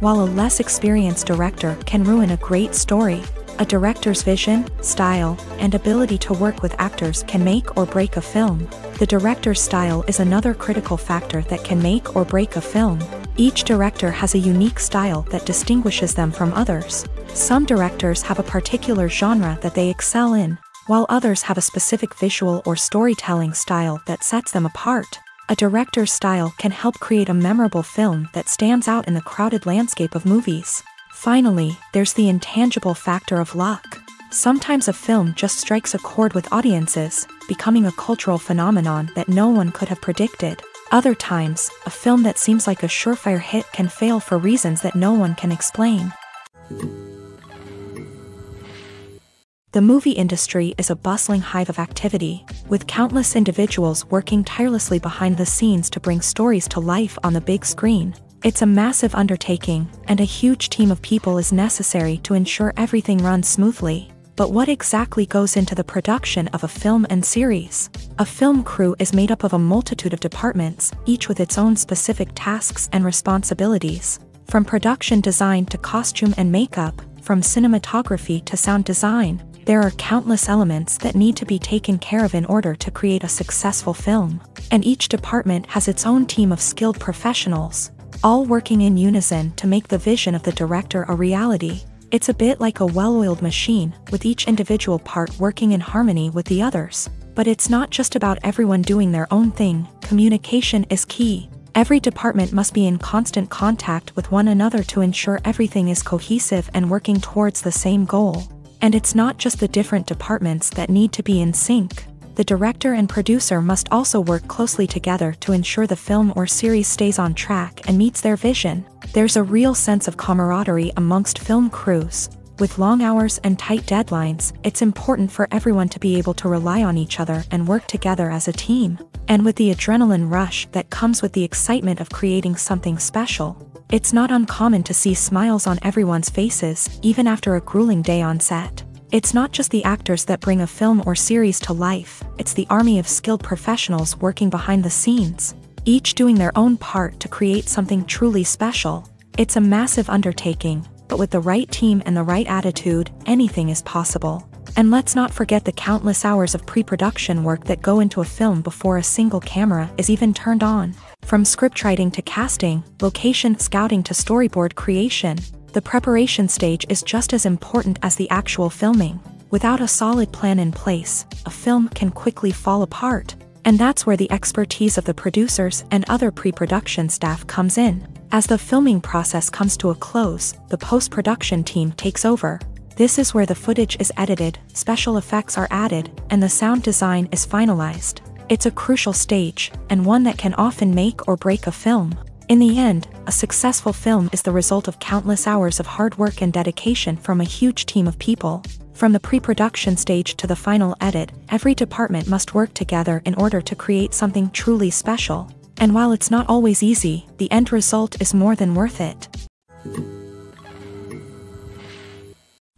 while a less experienced director can ruin a great story. A director's vision, style, and ability to work with actors can make or break a film. The director's style is another critical factor that can make or break a film. Each director has a unique style that distinguishes them from others. Some directors have a particular genre that they excel in, while others have a specific visual or storytelling style that sets them apart. A director's style can help create a memorable film that stands out in the crowded landscape of movies. Finally, there's the intangible factor of luck. Sometimes a film just strikes a chord with audiences, becoming a cultural phenomenon that no one could have predicted. Other times, a film that seems like a surefire hit can fail for reasons that no one can explain. The movie industry is a bustling hive of activity, with countless individuals working tirelessly behind the scenes to bring stories to life on the big screen. It's a massive undertaking, and a huge team of people is necessary to ensure everything runs smoothly. But what exactly goes into the production of a film and series? A film crew is made up of a multitude of departments, each with its own specific tasks and responsibilities. From production design to costume and makeup, from cinematography to sound design, there are countless elements that need to be taken care of in order to create a successful film. And each department has its own team of skilled professionals, all working in unison to make the vision of the director a reality. It's a bit like a well-oiled machine, with each individual part working in harmony with the others. But it's not just about everyone doing their own thing, communication is key. Every department must be in constant contact with one another to ensure everything is cohesive and working towards the same goal. And it's not just the different departments that need to be in sync. The director and producer must also work closely together to ensure the film or series stays on track and meets their vision. There's a real sense of camaraderie amongst film crews. With long hours and tight deadlines, it's important for everyone to be able to rely on each other and work together as a team. And with the adrenaline rush that comes with the excitement of creating something special, it's not uncommon to see smiles on everyone's faces, even after a grueling day on set. It's not just the actors that bring a film or series to life, it's the army of skilled professionals working behind the scenes, each doing their own part to create something truly special. It's a massive undertaking, but with the right team and the right attitude, anything is possible. And let's not forget the countless hours of pre-production work that go into a film before a single camera is even turned on. From scriptwriting to casting, location scouting to storyboard creation, the preparation stage is just as important as the actual filming. Without a solid plan in place, a film can quickly fall apart. And that's where the expertise of the producers and other pre-production staff comes in. As the filming process comes to a close, the post-production team takes over. This is where the footage is edited, special effects are added, and the sound design is finalized. It's a crucial stage, and one that can often make or break a film. In the end, a successful film is the result of countless hours of hard work and dedication from a huge team of people. From the pre-production stage to the final edit, every department must work together in order to create something truly special. And while it's not always easy, the end result is more than worth it.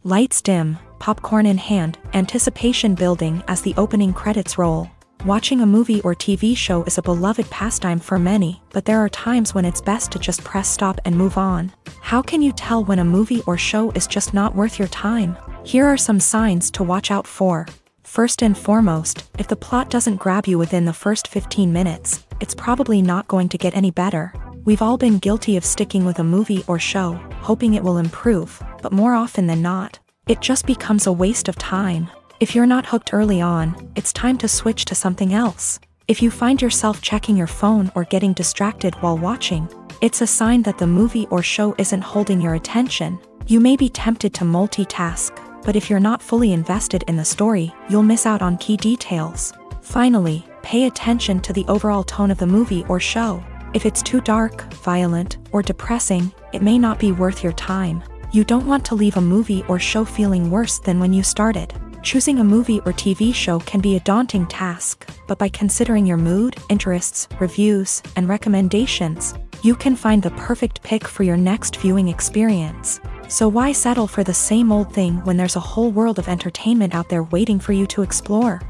Lights dim, popcorn in hand, anticipation building as the opening credits roll. Watching a movie or TV show is a beloved pastime for many, but there are times when it's best to just press stop and move on. How can you tell when a movie or show is just not worth your time? Here are some signs to watch out for. First and foremost, if the plot doesn't grab you within the first 15 minutes, it's probably not going to get any better. We've all been guilty of sticking with a movie or show, hoping it will improve, but more often than not, it just becomes a waste of time. If you're not hooked early on, it's time to switch to something else. If you find yourself checking your phone or getting distracted while watching, it's a sign that the movie or show isn't holding your attention. You may be tempted to multitask, but if you're not fully invested in the story, you'll miss out on key details. Finally, pay attention to the overall tone of the movie or show. If it's too dark, violent, or depressing, it may not be worth your time. You don't want to leave a movie or show feeling worse than when you started. Choosing a movie or TV show can be a daunting task, but by considering your mood, interests, reviews, and recommendations, you can find the perfect pick for your next viewing experience. So why settle for the same old thing when there's a whole world of entertainment out there waiting for you to explore?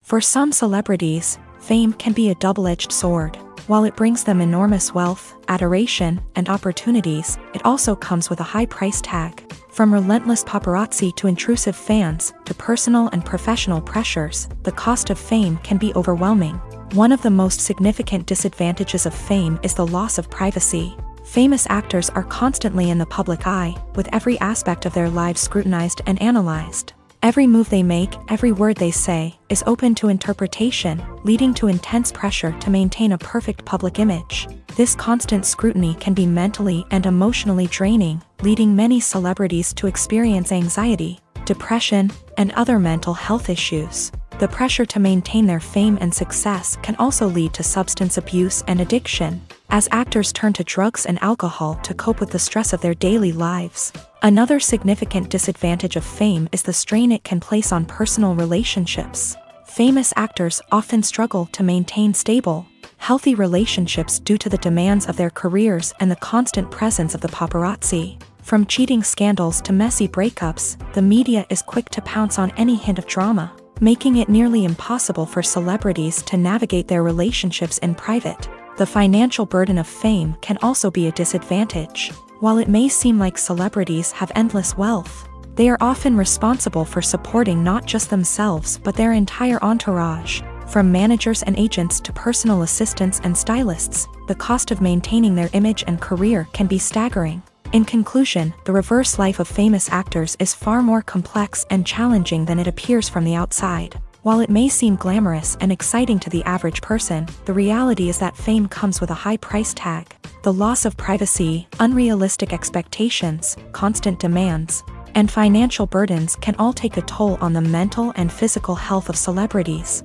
For some celebrities, fame can be a double-edged sword. While it brings them enormous wealth, adoration, and opportunities, it also comes with a high price tag. From relentless paparazzi to intrusive fans, to personal and professional pressures, the cost of fame can be overwhelming. One of the most significant disadvantages of fame is the loss of privacy. Famous actors are constantly in the public eye, with every aspect of their lives scrutinized and analyzed. Every move they make, every word they say, is open to interpretation, leading to intense pressure to maintain a perfect public image. This constant scrutiny can be mentally and emotionally draining, leading many celebrities to experience anxiety, depression, and other mental health issues. The pressure to maintain their fame and success can also lead to substance abuse and addiction, as actors turn to drugs and alcohol to cope with the stress of their daily lives. Another significant disadvantage of fame is the strain it can place on personal relationships. Famous actors often struggle to maintain stable, healthy relationships due to the demands of their careers and the constant presence of the paparazzi. From cheating scandals to messy breakups, the media is quick to pounce on any hint of drama, making it nearly impossible for celebrities to navigate their relationships in private. The financial burden of fame can also be a disadvantage. While it may seem like celebrities have endless wealth, they are often responsible for supporting not just themselves but their entire entourage. From managers and agents to personal assistants and stylists, the cost of maintaining their image and career can be staggering. In conclusion, the reverse life of famous actors is far more complex and challenging than it appears from the outside. While it may seem glamorous and exciting to the average person, the reality is that fame comes with a high price tag. The loss of privacy, unrealistic expectations, constant demands, and financial burdens can all take a toll on the mental and physical health of celebrities.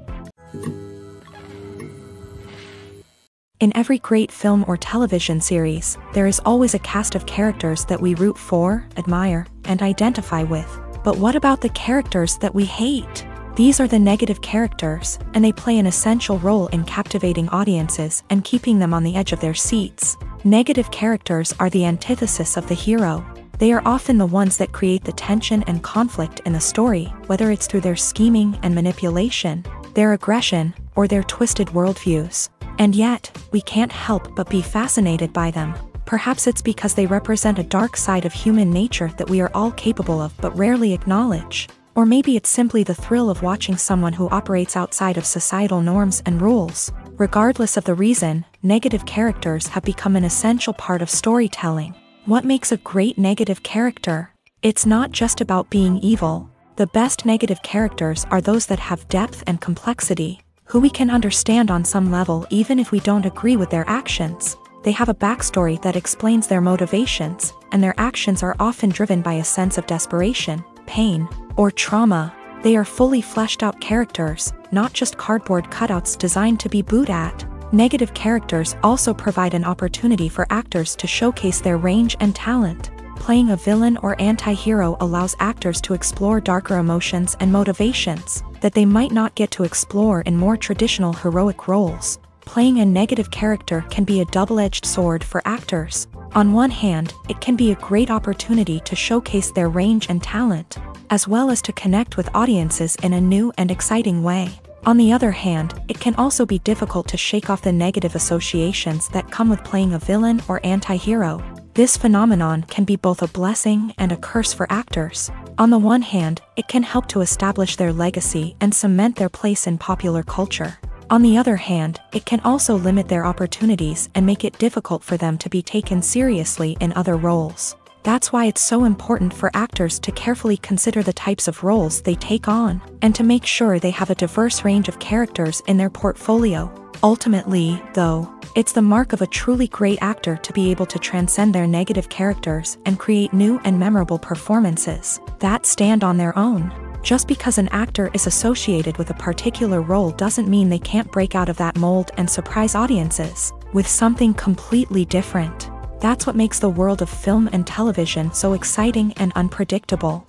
In every great film or television series, there is always a cast of characters that we root for, admire, and identify with. But what about the characters that we hate? These are the negative characters, and they play an essential role in captivating audiences and keeping them on the edge of their seats. Negative characters are the antithesis of the hero. They are often the ones that create the tension and conflict in the story, whether it's through their scheming and manipulation, their aggression, or their twisted worldviews. And yet, we can't help but be fascinated by them. Perhaps it's because they represent a dark side of human nature that we are all capable of but rarely acknowledge. Or maybe it's simply the thrill of watching someone who operates outside of societal norms and rules. Regardless of the reason, negative characters have become an essential part of storytelling. What makes a great negative character? It's not just about being evil. The best negative characters are those that have depth and complexity, who we can understand on some level even if we don't agree with their actions. They have a backstory that explains their motivations, and their actions are often driven by a sense of desperation, pain, or trauma, they are fully fleshed out characters, not just cardboard cutouts designed to be booed at. Negative characters also provide an opportunity for actors to showcase their range and talent. Playing a villain or anti-hero allows actors to explore darker emotions and motivations that they might not get to explore in more traditional heroic roles. Playing a negative character can be a double-edged sword for actors. On one hand, it can be a great opportunity to showcase their range and talent, as well as to connect with audiences in a new and exciting way. On the other hand, it can also be difficult to shake off the negative associations that come with playing a villain or anti-hero. This phenomenon can be both a blessing and a curse for actors. On the one hand, it can help to establish their legacy and cement their place in popular culture. On the other hand, it can also limit their opportunities and make it difficult for them to be taken seriously in other roles. That's why it's so important for actors to carefully consider the types of roles they take on, and to make sure they have a diverse range of characters in their portfolio. Ultimately, though, it's the mark of a truly great actor to be able to transcend their negative characters and create new and memorable performances that stand on their own. Just because an actor is associated with a particular role doesn't mean they can't break out of that mold and surprise audiences with something completely different. That's what makes the world of film and television so exciting and unpredictable.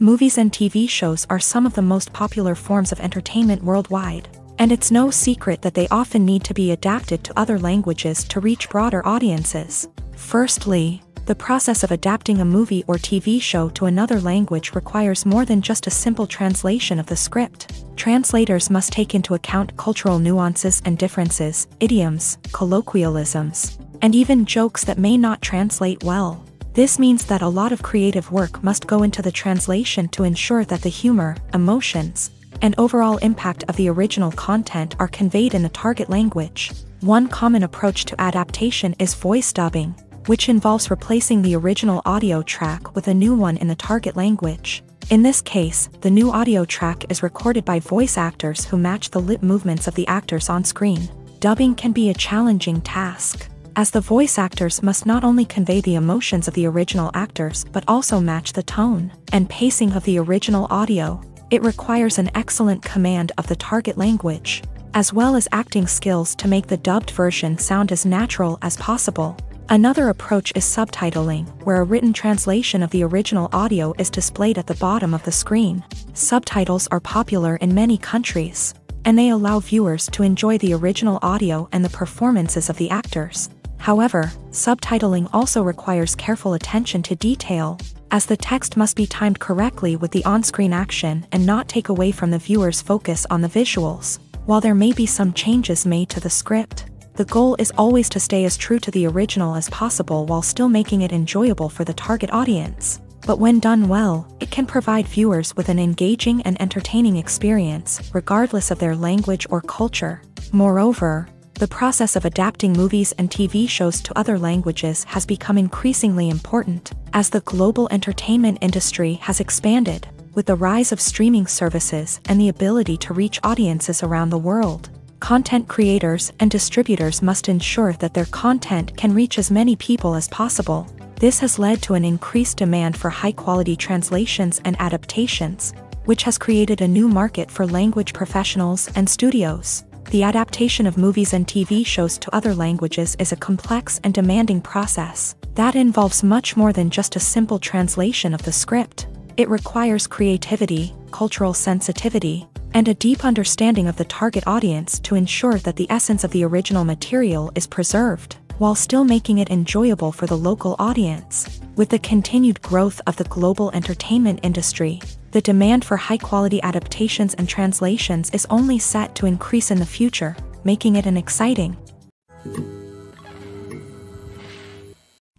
Movies and TV shows are some of the most popular forms of entertainment worldwide, and it's no secret that they often need to be adapted to other languages to reach broader audiences. Firstly, the process of adapting a movie or TV show to another language requires more than just a simple translation of the script. Translators must take into account cultural nuances and differences, idioms, colloquialisms, and even jokes that may not translate well. This means that a lot of creative work must go into the translation to ensure that the humor, emotions, and overall impact of the original content are conveyed in the target language. One common approach to adaptation is voice dubbing, which involves replacing the original audio track with a new one in the target language. In this case, the new audio track is recorded by voice actors who match the lip movements of the actors on screen. Dubbing can be a challenging task as the voice actors must not only convey the emotions of the original actors but also match the tone and pacing of the original audio. It requires an excellent command of the target language, as well as acting skills to make the dubbed version sound as natural as possible. Another approach is subtitling, where a written translation of the original audio is displayed at the bottom of the screen. Subtitles are popular in many countries, and they allow viewers to enjoy the original audio and the performances of the actors. However, subtitling also requires careful attention to detail, as the text must be timed correctly with the on-screen action and not take away from the viewer's focus on the visuals. While there may be some changes made to the script, the goal is always to stay as true to the original as possible while still making it enjoyable for the target audience. But when done well, it can provide viewers with an engaging and entertaining experience, regardless of their language or culture. Moreover, the process of adapting movies and TV shows to other languages has become increasingly important as the global entertainment industry has expanded, with the rise of streaming services and the ability to reach audiences around the world. Content creators and distributors must ensure that their content can reach as many people as possible. This has led to an increased demand for high quality translations and adaptations, which has created a new market for language professionals and studios. The adaptation of movies and TV shows to other languages is a complex and demanding process that involves much more than just a simple translation of the script. It requires creativity, cultural sensitivity, and a deep understanding of the target audience to ensure that the essence of the original material is preserved, while still making it enjoyable for the local audience. With the continued growth of the global entertainment industry, the demand for high-quality adaptations and translations is only set to increase in the future, making it an exciting.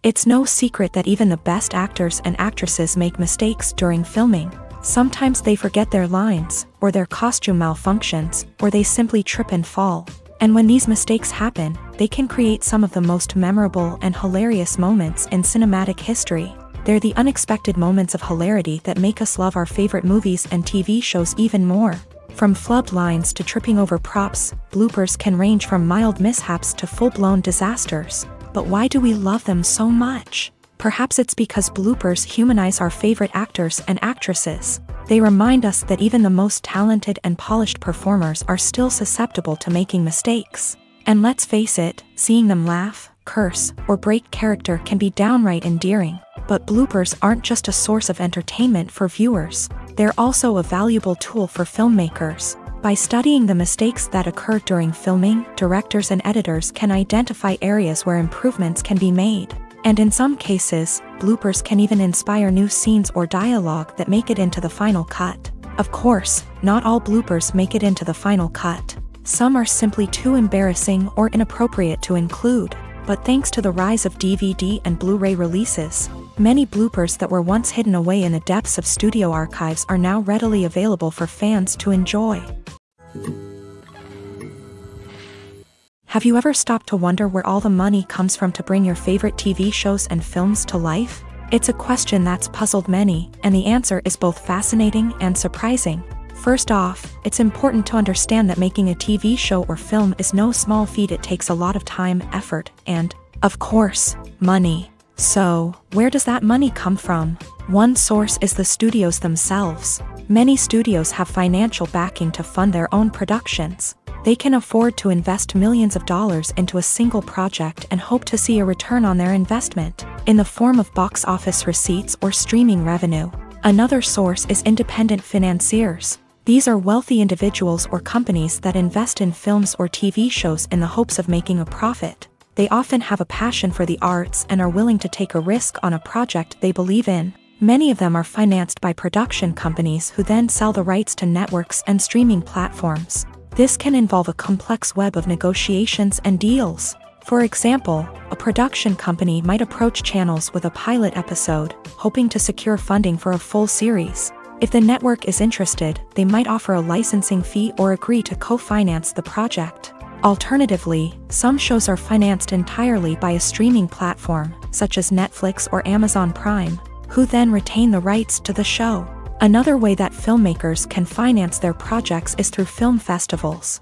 It's no secret that even the best actors and actresses make mistakes during filming. Sometimes they forget their lines, or their costume malfunctions, or they simply trip and fall. And when these mistakes happen, they can create some of the most memorable and hilarious moments in cinematic history. They're the unexpected moments of hilarity that make us love our favorite movies and TV shows even more. From flubbed lines to tripping over props, bloopers can range from mild mishaps to full-blown disasters. But why do we love them so much? Perhaps it's because bloopers humanize our favorite actors and actresses. They remind us that even the most talented and polished performers are still susceptible to making mistakes. And let's face it, seeing them laugh, curse, or break character can be downright endearing. But bloopers aren't just a source of entertainment for viewers, they're also a valuable tool for filmmakers. By studying the mistakes that occur during filming, directors and editors can identify areas where improvements can be made. And in some cases, bloopers can even inspire new scenes or dialogue that make it into the final cut. Of course, not all bloopers make it into the final cut. Some are simply too embarrassing or inappropriate to include. But thanks to the rise of DVD and Blu-ray releases, many bloopers that were once hidden away in the depths of studio archives are now readily available for fans to enjoy. Have you ever stopped to wonder where all the money comes from to bring your favorite TV shows and films to life? It's a question that's puzzled many, and the answer is both fascinating and surprising. First off, it's important to understand that making a TV show or film is no small feat it takes a lot of time, effort, and, of course, money. So, where does that money come from? One source is the studios themselves. Many studios have financial backing to fund their own productions. They can afford to invest millions of dollars into a single project and hope to see a return on their investment, in the form of box office receipts or streaming revenue. Another source is independent financiers. These are wealthy individuals or companies that invest in films or TV shows in the hopes of making a profit. They often have a passion for the arts and are willing to take a risk on a project they believe in. Many of them are financed by production companies who then sell the rights to networks and streaming platforms. This can involve a complex web of negotiations and deals. For example, a production company might approach channels with a pilot episode, hoping to secure funding for a full series. If the network is interested, they might offer a licensing fee or agree to co-finance the project. Alternatively, some shows are financed entirely by a streaming platform, such as Netflix or Amazon Prime, who then retain the rights to the show. Another way that filmmakers can finance their projects is through film festivals.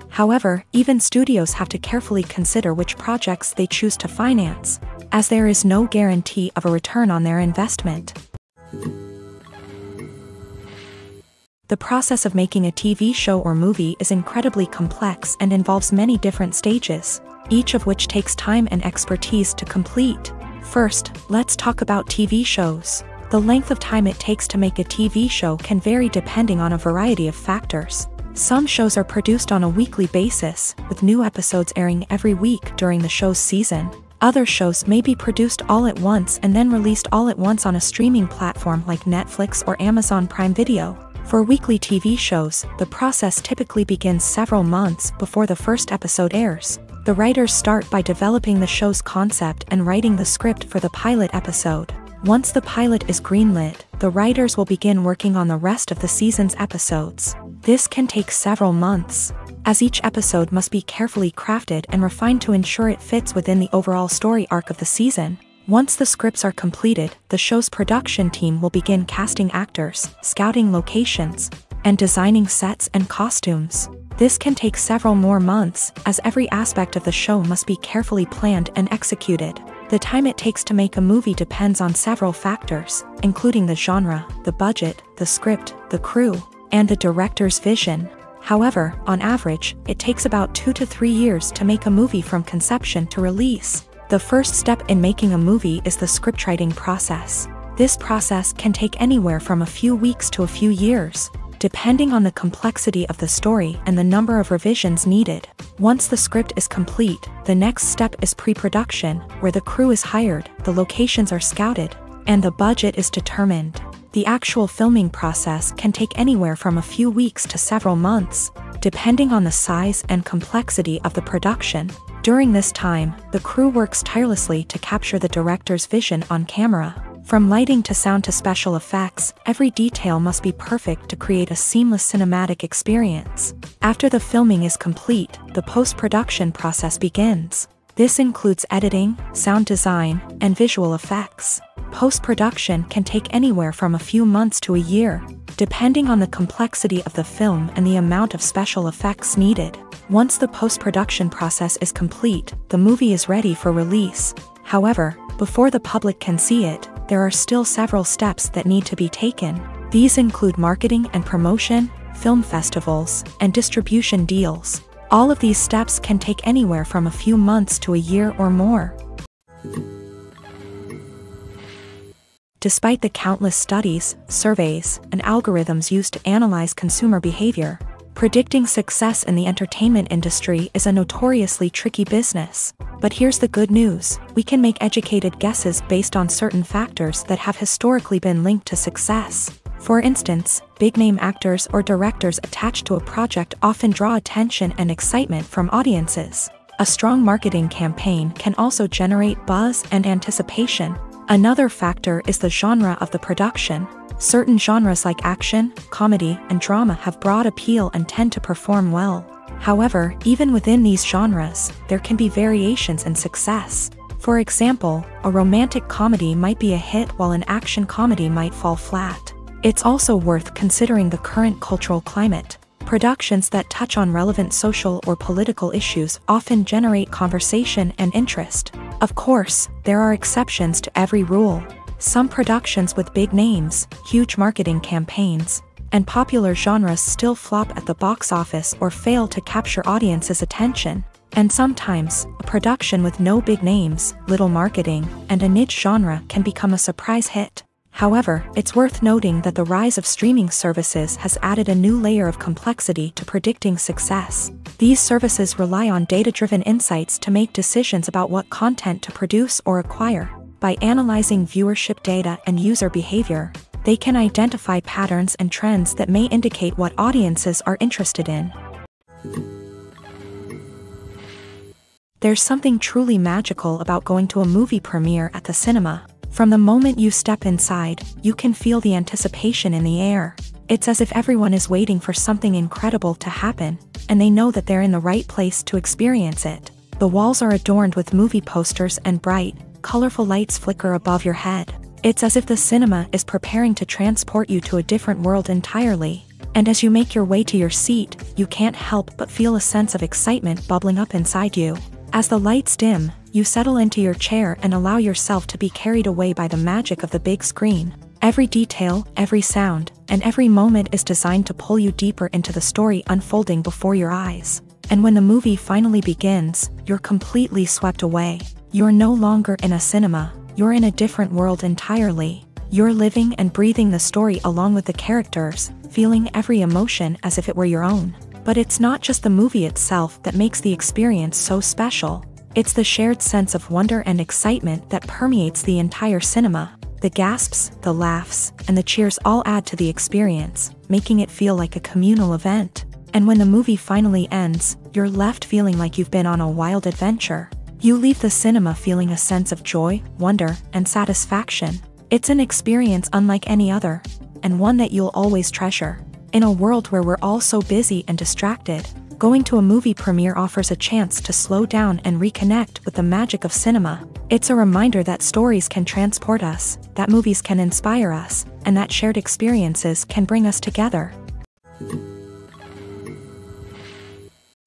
However, even studios have to carefully consider which projects they choose to finance, as there is no guarantee of a return on their investment. The process of making a TV show or movie is incredibly complex and involves many different stages, each of which takes time and expertise to complete. First, let's talk about TV shows. The length of time it takes to make a TV show can vary depending on a variety of factors. Some shows are produced on a weekly basis, with new episodes airing every week during the show's season. Other shows may be produced all at once and then released all at once on a streaming platform like Netflix or Amazon Prime Video. For weekly TV shows, the process typically begins several months before the first episode airs. The writers start by developing the show's concept and writing the script for the pilot episode. Once the pilot is greenlit, the writers will begin working on the rest of the season's episodes. This can take several months, as each episode must be carefully crafted and refined to ensure it fits within the overall story arc of the season. Once the scripts are completed, the show's production team will begin casting actors, scouting locations, and designing sets and costumes. This can take several more months, as every aspect of the show must be carefully planned and executed. The time it takes to make a movie depends on several factors, including the genre, the budget, the script, the crew, and the director's vision. However, on average, it takes about two to three years to make a movie from conception to release. The first step in making a movie is the scriptwriting process. This process can take anywhere from a few weeks to a few years, depending on the complexity of the story and the number of revisions needed. Once the script is complete, the next step is pre-production, where the crew is hired, the locations are scouted, and the budget is determined. The actual filming process can take anywhere from a few weeks to several months, depending on the size and complexity of the production. During this time, the crew works tirelessly to capture the director's vision on camera. From lighting to sound to special effects, every detail must be perfect to create a seamless cinematic experience. After the filming is complete, the post-production process begins. This includes editing, sound design, and visual effects. Post-production can take anywhere from a few months to a year, depending on the complexity of the film and the amount of special effects needed. Once the post-production process is complete, the movie is ready for release. However, before the public can see it, there are still several steps that need to be taken. These include marketing and promotion, film festivals, and distribution deals. All of these steps can take anywhere from a few months to a year or more. Despite the countless studies, surveys, and algorithms used to analyze consumer behavior, predicting success in the entertainment industry is a notoriously tricky business. But here's the good news we can make educated guesses based on certain factors that have historically been linked to success. For instance, big name actors or directors attached to a project often draw attention and excitement from audiences. A strong marketing campaign can also generate buzz and anticipation. Another factor is the genre of the production. Certain genres like action, comedy, and drama have broad appeal and tend to perform well. However, even within these genres, there can be variations in success. For example, a romantic comedy might be a hit while an action comedy might fall flat. It's also worth considering the current cultural climate. Productions that touch on relevant social or political issues often generate conversation and interest. Of course, there are exceptions to every rule. Some productions with big names, huge marketing campaigns, and popular genres still flop at the box office or fail to capture audiences' attention. And sometimes, a production with no big names, little marketing, and a niche genre can become a surprise hit. However, it's worth noting that the rise of streaming services has added a new layer of complexity to predicting success. These services rely on data-driven insights to make decisions about what content to produce or acquire. By analyzing viewership data and user behavior, they can identify patterns and trends that may indicate what audiences are interested in. There's something truly magical about going to a movie premiere at the cinema. From the moment you step inside, you can feel the anticipation in the air. It's as if everyone is waiting for something incredible to happen, and they know that they're in the right place to experience it. The walls are adorned with movie posters and bright, colorful lights flicker above your head. It's as if the cinema is preparing to transport you to a different world entirely. And as you make your way to your seat, you can't help but feel a sense of excitement bubbling up inside you. As the lights dim, you settle into your chair and allow yourself to be carried away by the magic of the big screen. Every detail, every sound, and every moment is designed to pull you deeper into the story unfolding before your eyes. And when the movie finally begins, you're completely swept away. You're no longer in a cinema, you're in a different world entirely. You're living and breathing the story along with the characters, feeling every emotion as if it were your own. But it's not just the movie itself that makes the experience so special. It's the shared sense of wonder and excitement that permeates the entire cinema. The gasps, the laughs, and the cheers all add to the experience, making it feel like a communal event. And when the movie finally ends, you're left feeling like you've been on a wild adventure. You leave the cinema feeling a sense of joy, wonder, and satisfaction. It's an experience unlike any other, and one that you'll always treasure. In a world where we're all so busy and distracted, going to a movie premiere offers a chance to slow down and reconnect with the magic of cinema. It's a reminder that stories can transport us, that movies can inspire us, and that shared experiences can bring us together.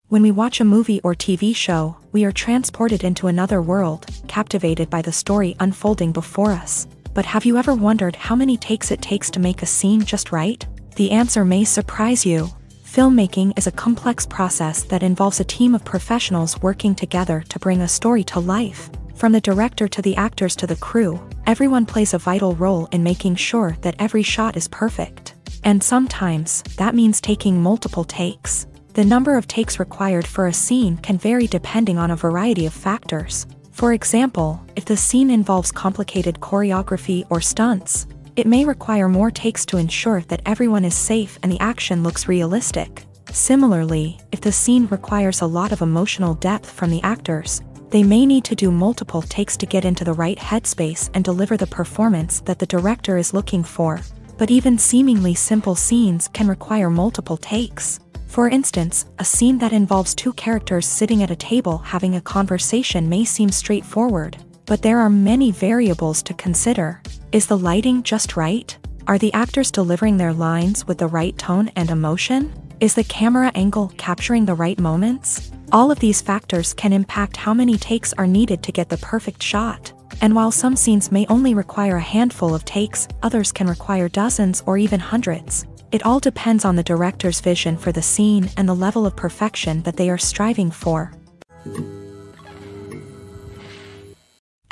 When we watch a movie or TV show, we are transported into another world, captivated by the story unfolding before us. But have you ever wondered how many takes it takes to make a scene just right? The answer may surprise you. Filmmaking is a complex process that involves a team of professionals working together to bring a story to life. From the director to the actors to the crew, everyone plays a vital role in making sure that every shot is perfect. And sometimes, that means taking multiple takes. The number of takes required for a scene can vary depending on a variety of factors. For example, if the scene involves complicated choreography or stunts, it may require more takes to ensure that everyone is safe and the action looks realistic. Similarly, if the scene requires a lot of emotional depth from the actors, they may need to do multiple takes to get into the right headspace and deliver the performance that the director is looking for. But even seemingly simple scenes can require multiple takes. For instance, a scene that involves two characters sitting at a table having a conversation may seem straightforward, but there are many variables to consider. Is the lighting just right? Are the actors delivering their lines with the right tone and emotion? Is the camera angle capturing the right moments? All of these factors can impact how many takes are needed to get the perfect shot. And while some scenes may only require a handful of takes, others can require dozens or even hundreds. It all depends on the director's vision for the scene and the level of perfection that they are striving for.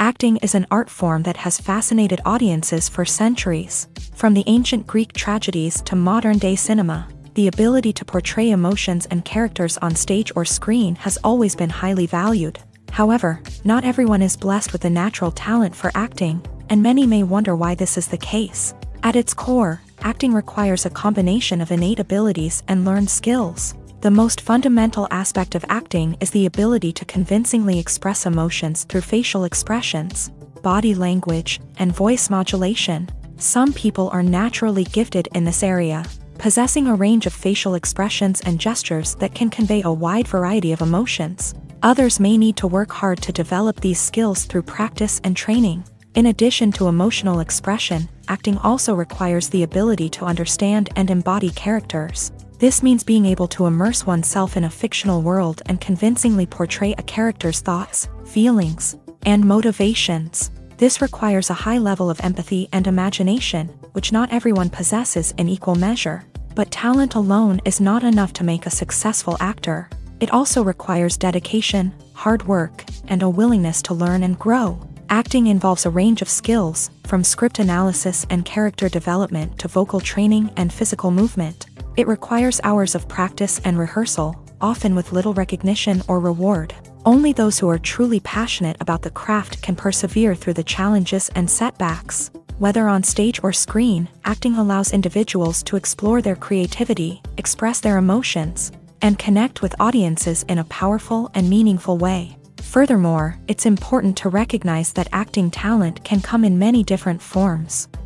Acting is an art form that has fascinated audiences for centuries. From the ancient Greek tragedies to modern-day cinema, the ability to portray emotions and characters on stage or screen has always been highly valued. However, not everyone is blessed with a natural talent for acting, and many may wonder why this is the case. At its core, acting requires a combination of innate abilities and learned skills. The most fundamental aspect of acting is the ability to convincingly express emotions through facial expressions, body language, and voice modulation. Some people are naturally gifted in this area, possessing a range of facial expressions and gestures that can convey a wide variety of emotions. Others may need to work hard to develop these skills through practice and training. In addition to emotional expression, acting also requires the ability to understand and embody characters. This means being able to immerse oneself in a fictional world and convincingly portray a character's thoughts, feelings, and motivations. This requires a high level of empathy and imagination, which not everyone possesses in equal measure. But talent alone is not enough to make a successful actor. It also requires dedication, hard work, and a willingness to learn and grow. Acting involves a range of skills, from script analysis and character development to vocal training and physical movement. It requires hours of practice and rehearsal, often with little recognition or reward. Only those who are truly passionate about the craft can persevere through the challenges and setbacks. Whether on stage or screen, acting allows individuals to explore their creativity, express their emotions, and connect with audiences in a powerful and meaningful way. Furthermore, it's important to recognize that acting talent can come in many different forms.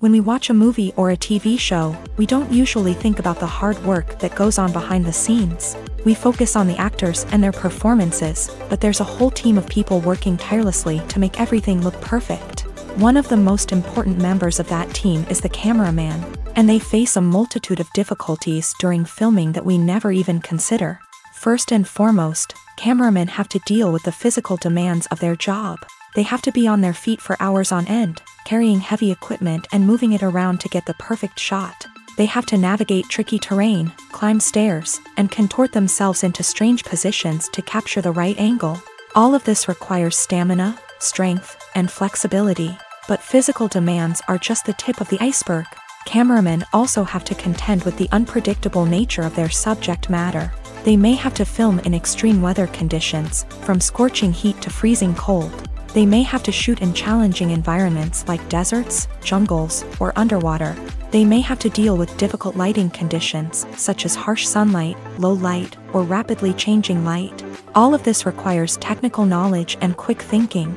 When we watch a movie or a TV show, we don't usually think about the hard work that goes on behind the scenes. We focus on the actors and their performances, but there's a whole team of people working tirelessly to make everything look perfect. One of the most important members of that team is the cameraman, and they face a multitude of difficulties during filming that we never even consider. First and foremost, cameramen have to deal with the physical demands of their job. They have to be on their feet for hours on end, carrying heavy equipment and moving it around to get the perfect shot. They have to navigate tricky terrain, climb stairs, and contort themselves into strange positions to capture the right angle. All of this requires stamina, strength, and flexibility. But physical demands are just the tip of the iceberg. Cameramen also have to contend with the unpredictable nature of their subject matter. They may have to film in extreme weather conditions, from scorching heat to freezing cold. They may have to shoot in challenging environments like deserts, jungles, or underwater. They may have to deal with difficult lighting conditions, such as harsh sunlight, low light, or rapidly changing light. All of this requires technical knowledge and quick thinking.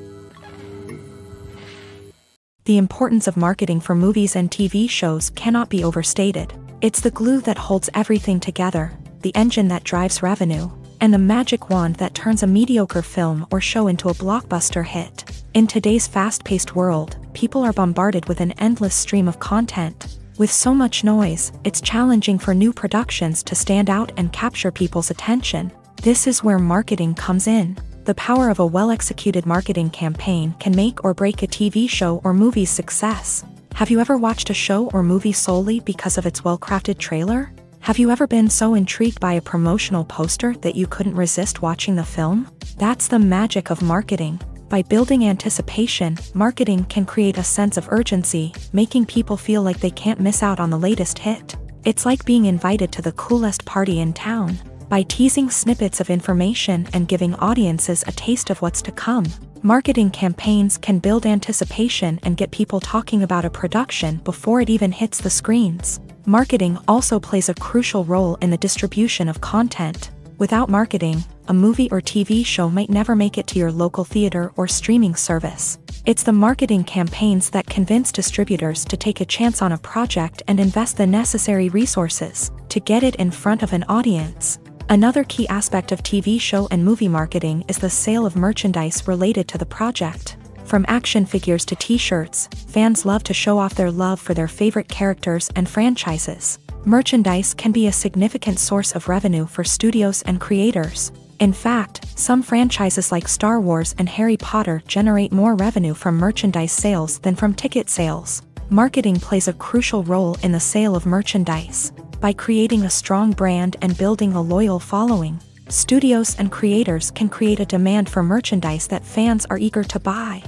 The importance of marketing for movies and TV shows cannot be overstated. It's the glue that holds everything together, the engine that drives revenue, and the magic wand that turns a mediocre film or show into a blockbuster hit. In today's fast-paced world, people are bombarded with an endless stream of content. With so much noise, it's challenging for new productions to stand out and capture people's attention. This is where marketing comes in. The power of a well-executed marketing campaign can make or break a TV show or movie's success. Have you ever watched a show or movie solely because of its well-crafted trailer? Have you ever been so intrigued by a promotional poster that you couldn't resist watching the film? That's the magic of marketing. By building anticipation, marketing can create a sense of urgency, making people feel like they can't miss out on the latest hit. It's like being invited to the coolest party in town by teasing snippets of information and giving audiences a taste of what's to come. Marketing campaigns can build anticipation and get people talking about a production before it even hits the screens. Marketing also plays a crucial role in the distribution of content. Without marketing, a movie or TV show might never make it to your local theater or streaming service. It's the marketing campaigns that convince distributors to take a chance on a project and invest the necessary resources to get it in front of an audience. Another key aspect of TV show and movie marketing is the sale of merchandise related to the project. From action figures to t-shirts, fans love to show off their love for their favorite characters and franchises. Merchandise can be a significant source of revenue for studios and creators. In fact, some franchises like Star Wars and Harry Potter generate more revenue from merchandise sales than from ticket sales. Marketing plays a crucial role in the sale of merchandise. By creating a strong brand and building a loyal following, studios and creators can create a demand for merchandise that fans are eager to buy.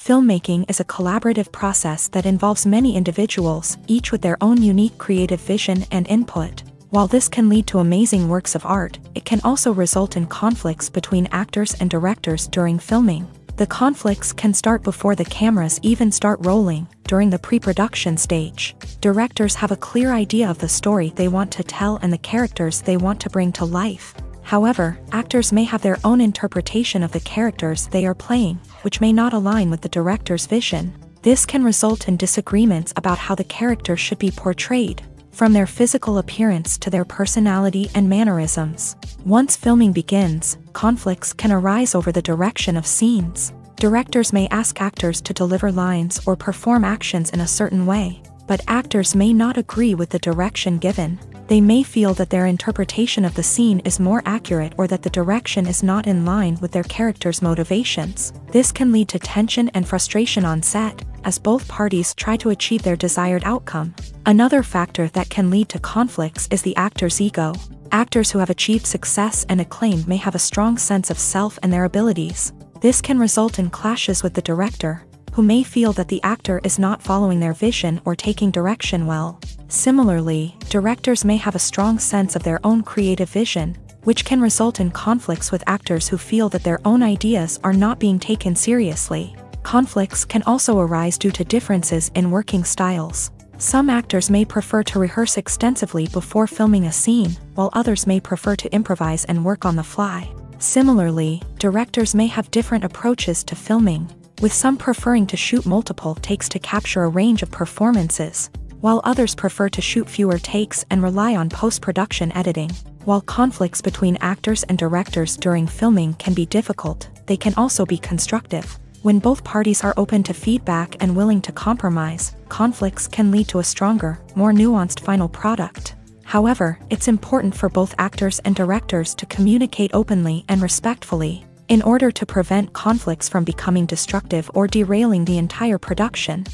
Filmmaking is a collaborative process that involves many individuals, each with their own unique creative vision and input. While this can lead to amazing works of art, it can also result in conflicts between actors and directors during filming. The conflicts can start before the cameras even start rolling, during the pre-production stage. Directors have a clear idea of the story they want to tell and the characters they want to bring to life. However, actors may have their own interpretation of the characters they are playing, which may not align with the director's vision. This can result in disagreements about how the character should be portrayed, from their physical appearance to their personality and mannerisms. Once filming begins, conflicts can arise over the direction of scenes. Directors may ask actors to deliver lines or perform actions in a certain way, but actors may not agree with the direction given they may feel that their interpretation of the scene is more accurate or that the direction is not in line with their character's motivations. This can lead to tension and frustration on set, as both parties try to achieve their desired outcome. Another factor that can lead to conflicts is the actor's ego. Actors who have achieved success and acclaim may have a strong sense of self and their abilities. This can result in clashes with the director, who may feel that the actor is not following their vision or taking direction well. Similarly, directors may have a strong sense of their own creative vision, which can result in conflicts with actors who feel that their own ideas are not being taken seriously. Conflicts can also arise due to differences in working styles. Some actors may prefer to rehearse extensively before filming a scene, while others may prefer to improvise and work on the fly. Similarly, directors may have different approaches to filming, with some preferring to shoot multiple takes to capture a range of performances, while others prefer to shoot fewer takes and rely on post-production editing. While conflicts between actors and directors during filming can be difficult, they can also be constructive. When both parties are open to feedback and willing to compromise, conflicts can lead to a stronger, more nuanced final product. However, it's important for both actors and directors to communicate openly and respectfully, in order to prevent conflicts from becoming destructive or derailing the entire production.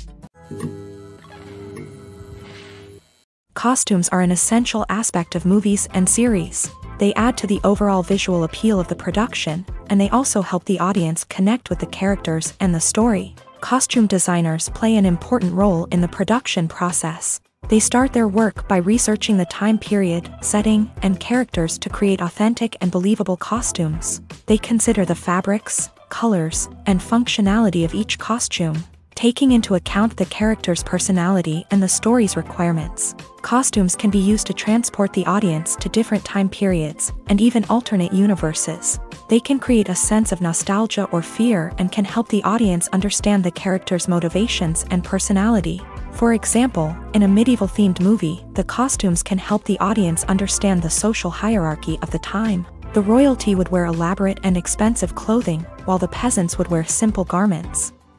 Costumes are an essential aspect of movies and series. They add to the overall visual appeal of the production, and they also help the audience connect with the characters and the story. Costume designers play an important role in the production process. They start their work by researching the time period, setting, and characters to create authentic and believable costumes. They consider the fabrics, colors, and functionality of each costume, taking into account the character's personality and the story's requirements. Costumes can be used to transport the audience to different time periods, and even alternate universes. They can create a sense of nostalgia or fear and can help the audience understand the character's motivations and personality. For example, in a medieval-themed movie, the costumes can help the audience understand the social hierarchy of the time. The royalty would wear elaborate and expensive clothing, while the peasants would wear simple garments.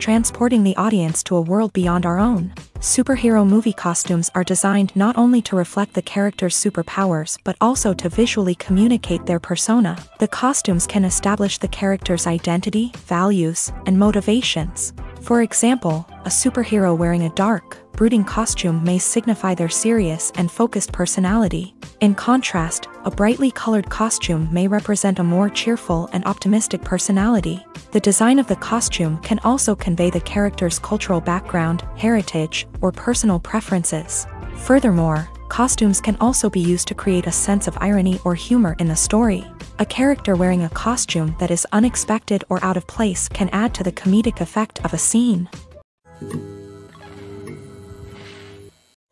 transporting the audience to a world beyond our own. Superhero movie costumes are designed not only to reflect the character's superpowers but also to visually communicate their persona. The costumes can establish the character's identity, values, and motivations. For example, a superhero wearing a dark, brooding costume may signify their serious and focused personality. In contrast, a brightly colored costume may represent a more cheerful and optimistic personality. The design of the costume can also convey the character's cultural background, heritage, or personal preferences. Furthermore, costumes can also be used to create a sense of irony or humor in the story. A character wearing a costume that is unexpected or out of place can add to the comedic effect of a scene.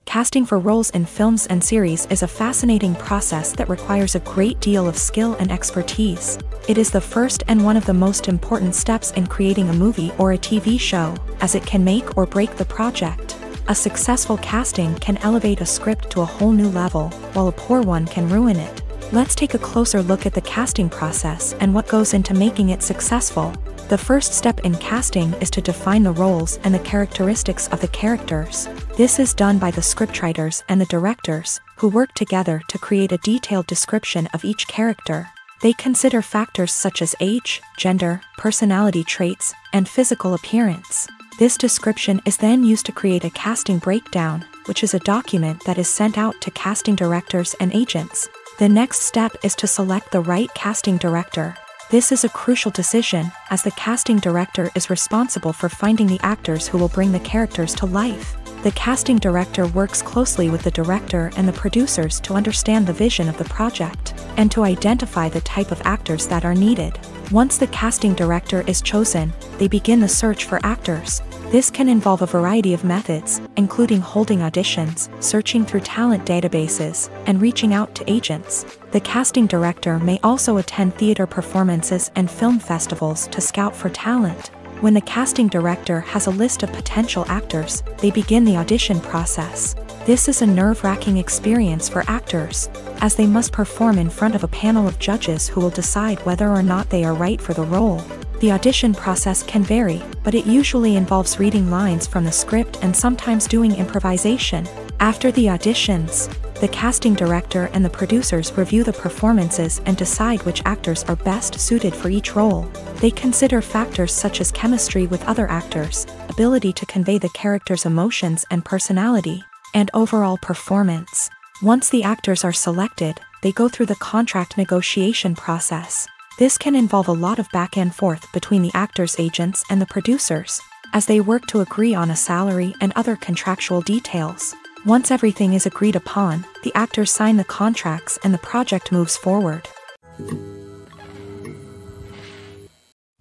Casting for roles in films and series is a fascinating process that requires a great deal of skill and expertise. It is the first and one of the most important steps in creating a movie or a TV show, as it can make or break the project. A successful casting can elevate a script to a whole new level, while a poor one can ruin it. Let's take a closer look at the casting process and what goes into making it successful. The first step in casting is to define the roles and the characteristics of the characters. This is done by the scriptwriters and the directors, who work together to create a detailed description of each character. They consider factors such as age, gender, personality traits, and physical appearance. This description is then used to create a casting breakdown, which is a document that is sent out to casting directors and agents. The next step is to select the right casting director. This is a crucial decision, as the casting director is responsible for finding the actors who will bring the characters to life. The casting director works closely with the director and the producers to understand the vision of the project, and to identify the type of actors that are needed. Once the casting director is chosen, they begin the search for actors. This can involve a variety of methods, including holding auditions, searching through talent databases, and reaching out to agents. The casting director may also attend theater performances and film festivals to scout for talent. When the casting director has a list of potential actors, they begin the audition process. This is a nerve-wracking experience for actors, as they must perform in front of a panel of judges who will decide whether or not they are right for the role. The audition process can vary, but it usually involves reading lines from the script and sometimes doing improvisation. After the auditions, the casting director and the producers review the performances and decide which actors are best suited for each role. They consider factors such as chemistry with other actors, ability to convey the character's emotions and personality, and overall performance. Once the actors are selected, they go through the contract negotiation process. This can involve a lot of back and forth between the actors' agents and the producers, as they work to agree on a salary and other contractual details. Once everything is agreed upon, the actors sign the contracts and the project moves forward.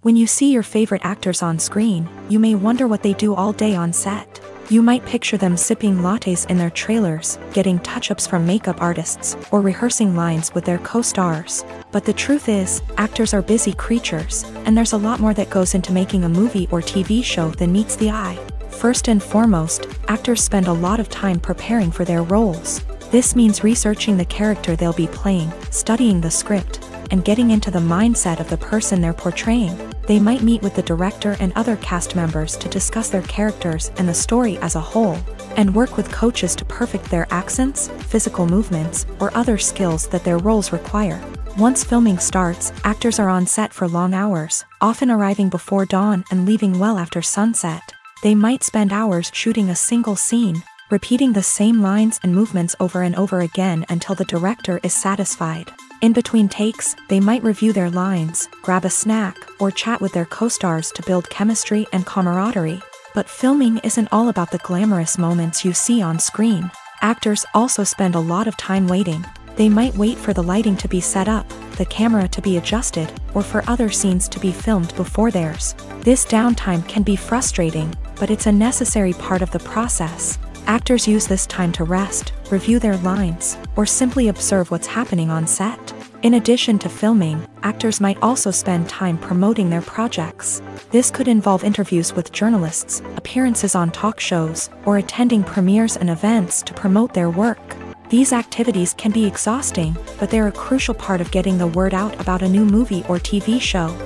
When you see your favorite actors on screen, you may wonder what they do all day on set. You might picture them sipping lattes in their trailers, getting touch-ups from makeup artists, or rehearsing lines with their co-stars. But the truth is, actors are busy creatures, and there's a lot more that goes into making a movie or TV show than meets the eye. First and foremost, actors spend a lot of time preparing for their roles. This means researching the character they'll be playing, studying the script, and getting into the mindset of the person they're portraying. They might meet with the director and other cast members to discuss their characters and the story as a whole, and work with coaches to perfect their accents, physical movements, or other skills that their roles require. Once filming starts, actors are on set for long hours, often arriving before dawn and leaving well after sunset. They might spend hours shooting a single scene, repeating the same lines and movements over and over again until the director is satisfied. In between takes, they might review their lines, grab a snack, or chat with their co-stars to build chemistry and camaraderie. But filming isn't all about the glamorous moments you see on screen. Actors also spend a lot of time waiting. They might wait for the lighting to be set up, the camera to be adjusted, or for other scenes to be filmed before theirs. This downtime can be frustrating, but it's a necessary part of the process. Actors use this time to rest, review their lines, or simply observe what's happening on set. In addition to filming, actors might also spend time promoting their projects. This could involve interviews with journalists, appearances on talk shows, or attending premieres and events to promote their work. These activities can be exhausting, but they're a crucial part of getting the word out about a new movie or TV show.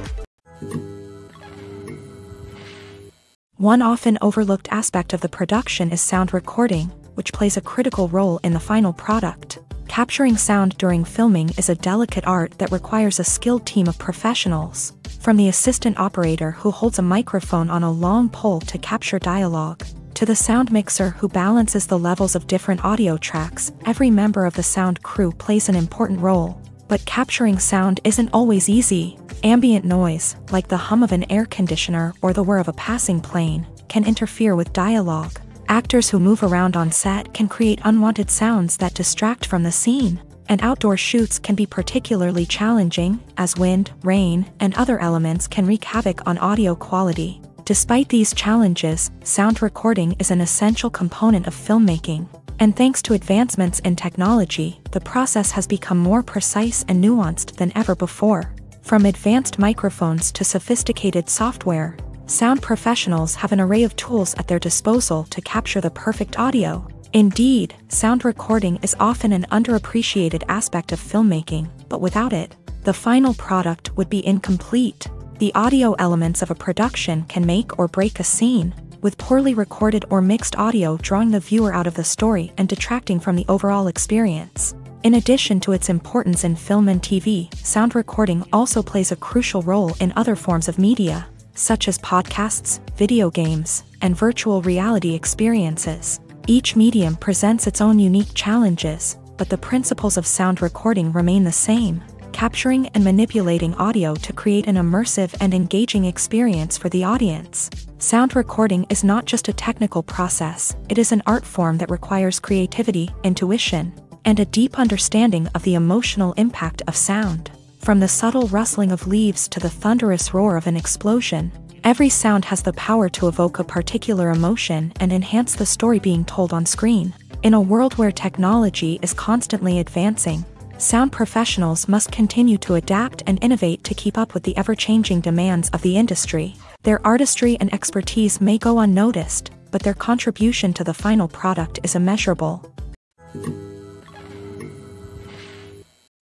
One often overlooked aspect of the production is sound recording, which plays a critical role in the final product. Capturing sound during filming is a delicate art that requires a skilled team of professionals, from the assistant operator who holds a microphone on a long pole to capture dialogue, to the sound mixer who balances the levels of different audio tracks, every member of the sound crew plays an important role. But capturing sound isn't always easy. Ambient noise, like the hum of an air conditioner or the whir of a passing plane, can interfere with dialogue. Actors who move around on set can create unwanted sounds that distract from the scene, and outdoor shoots can be particularly challenging, as wind, rain, and other elements can wreak havoc on audio quality. Despite these challenges, sound recording is an essential component of filmmaking. And thanks to advancements in technology, the process has become more precise and nuanced than ever before. From advanced microphones to sophisticated software, sound professionals have an array of tools at their disposal to capture the perfect audio. Indeed, sound recording is often an underappreciated aspect of filmmaking, but without it, the final product would be incomplete. The audio elements of a production can make or break a scene, with poorly recorded or mixed audio drawing the viewer out of the story and detracting from the overall experience. In addition to its importance in film and TV, sound recording also plays a crucial role in other forms of media, such as podcasts, video games, and virtual reality experiences. Each medium presents its own unique challenges, but the principles of sound recording remain the same, capturing and manipulating audio to create an immersive and engaging experience for the audience. Sound recording is not just a technical process, it is an art form that requires creativity, intuition, and a deep understanding of the emotional impact of sound. From the subtle rustling of leaves to the thunderous roar of an explosion, every sound has the power to evoke a particular emotion and enhance the story being told on screen. In a world where technology is constantly advancing, sound professionals must continue to adapt and innovate to keep up with the ever-changing demands of the industry. Their artistry and expertise may go unnoticed, but their contribution to the final product is immeasurable.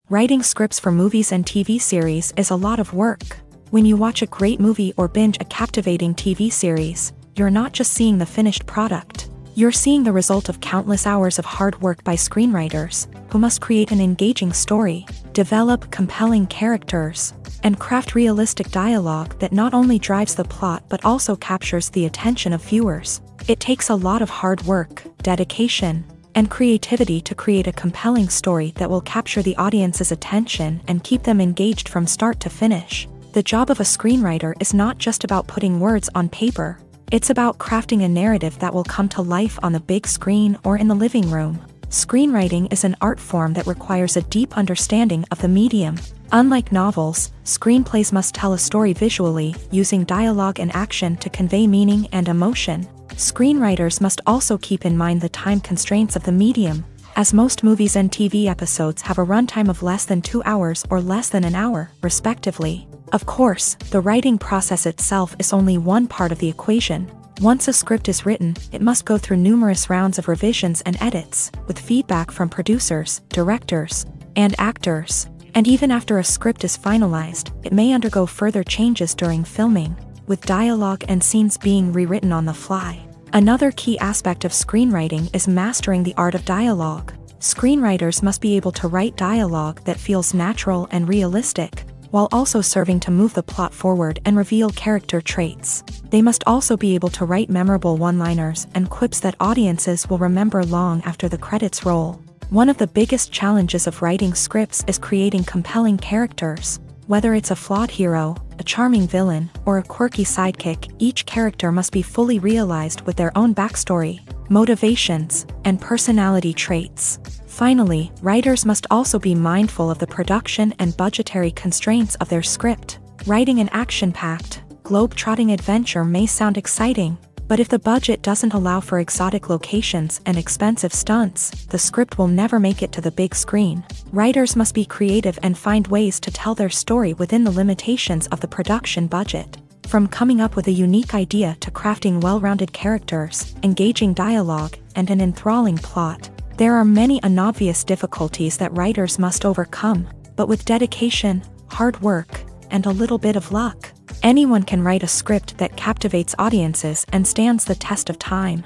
Writing scripts for movies and TV series is a lot of work. When you watch a great movie or binge a captivating TV series, you're not just seeing the finished product. You're seeing the result of countless hours of hard work by screenwriters, who must create an engaging story, develop compelling characters, and craft realistic dialogue that not only drives the plot but also captures the attention of viewers. It takes a lot of hard work, dedication, and creativity to create a compelling story that will capture the audience's attention and keep them engaged from start to finish. The job of a screenwriter is not just about putting words on paper, it's about crafting a narrative that will come to life on the big screen or in the living room. Screenwriting is an art form that requires a deep understanding of the medium. Unlike novels, screenplays must tell a story visually, using dialogue and action to convey meaning and emotion. Screenwriters must also keep in mind the time constraints of the medium, as most movies and TV episodes have a runtime of less than two hours or less than an hour, respectively. Of course, the writing process itself is only one part of the equation. Once a script is written, it must go through numerous rounds of revisions and edits, with feedback from producers, directors, and actors. And even after a script is finalized, it may undergo further changes during filming, with dialogue and scenes being rewritten on the fly. Another key aspect of screenwriting is mastering the art of dialogue. Screenwriters must be able to write dialogue that feels natural and realistic, while also serving to move the plot forward and reveal character traits. They must also be able to write memorable one-liners and quips that audiences will remember long after the credits roll. One of the biggest challenges of writing scripts is creating compelling characters. Whether it's a flawed hero, a charming villain, or a quirky sidekick, each character must be fully realized with their own backstory, motivations, and personality traits. Finally, writers must also be mindful of the production and budgetary constraints of their script. Writing an action-packed, globe-trotting adventure may sound exciting, but if the budget doesn't allow for exotic locations and expensive stunts, the script will never make it to the big screen. Writers must be creative and find ways to tell their story within the limitations of the production budget. From coming up with a unique idea to crafting well-rounded characters, engaging dialogue, and an enthralling plot, there are many unobvious difficulties that writers must overcome, but with dedication, hard work, and a little bit of luck, Anyone can write a script that captivates audiences and stands the test of time.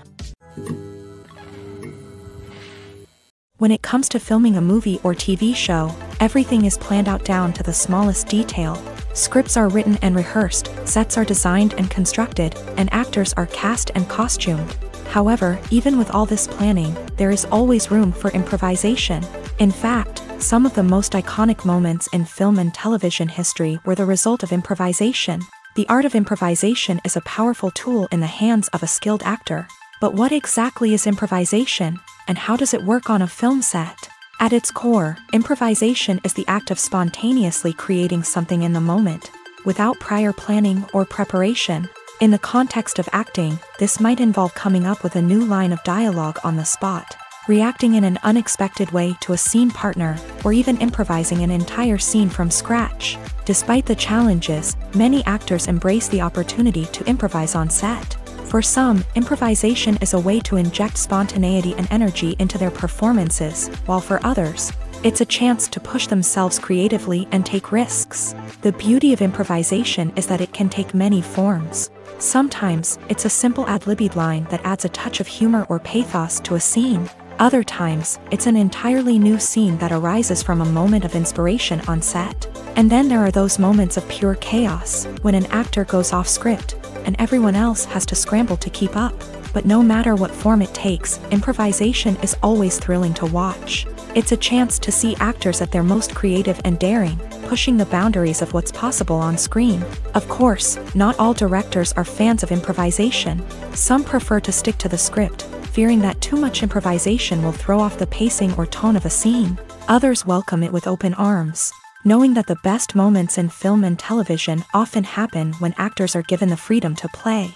When it comes to filming a movie or TV show, everything is planned out down to the smallest detail. Scripts are written and rehearsed, sets are designed and constructed, and actors are cast and costumed. However, even with all this planning, there is always room for improvisation. In fact, some of the most iconic moments in film and television history were the result of improvisation. The art of improvisation is a powerful tool in the hands of a skilled actor. But what exactly is improvisation, and how does it work on a film set? At its core, improvisation is the act of spontaneously creating something in the moment, without prior planning or preparation. In the context of acting, this might involve coming up with a new line of dialogue on the spot, reacting in an unexpected way to a scene partner, or even improvising an entire scene from scratch. Despite the challenges, many actors embrace the opportunity to improvise on set. For some, improvisation is a way to inject spontaneity and energy into their performances, while for others, it's a chance to push themselves creatively and take risks. The beauty of improvisation is that it can take many forms. Sometimes, it's a simple ad-libbed line that adds a touch of humor or pathos to a scene. Other times, it's an entirely new scene that arises from a moment of inspiration on set. And then there are those moments of pure chaos, when an actor goes off script, and everyone else has to scramble to keep up. But no matter what form it takes, improvisation is always thrilling to watch. It's a chance to see actors at their most creative and daring, pushing the boundaries of what's possible on screen. Of course, not all directors are fans of improvisation. Some prefer to stick to the script, fearing that too much improvisation will throw off the pacing or tone of a scene. Others welcome it with open arms knowing that the best moments in film and television often happen when actors are given the freedom to play.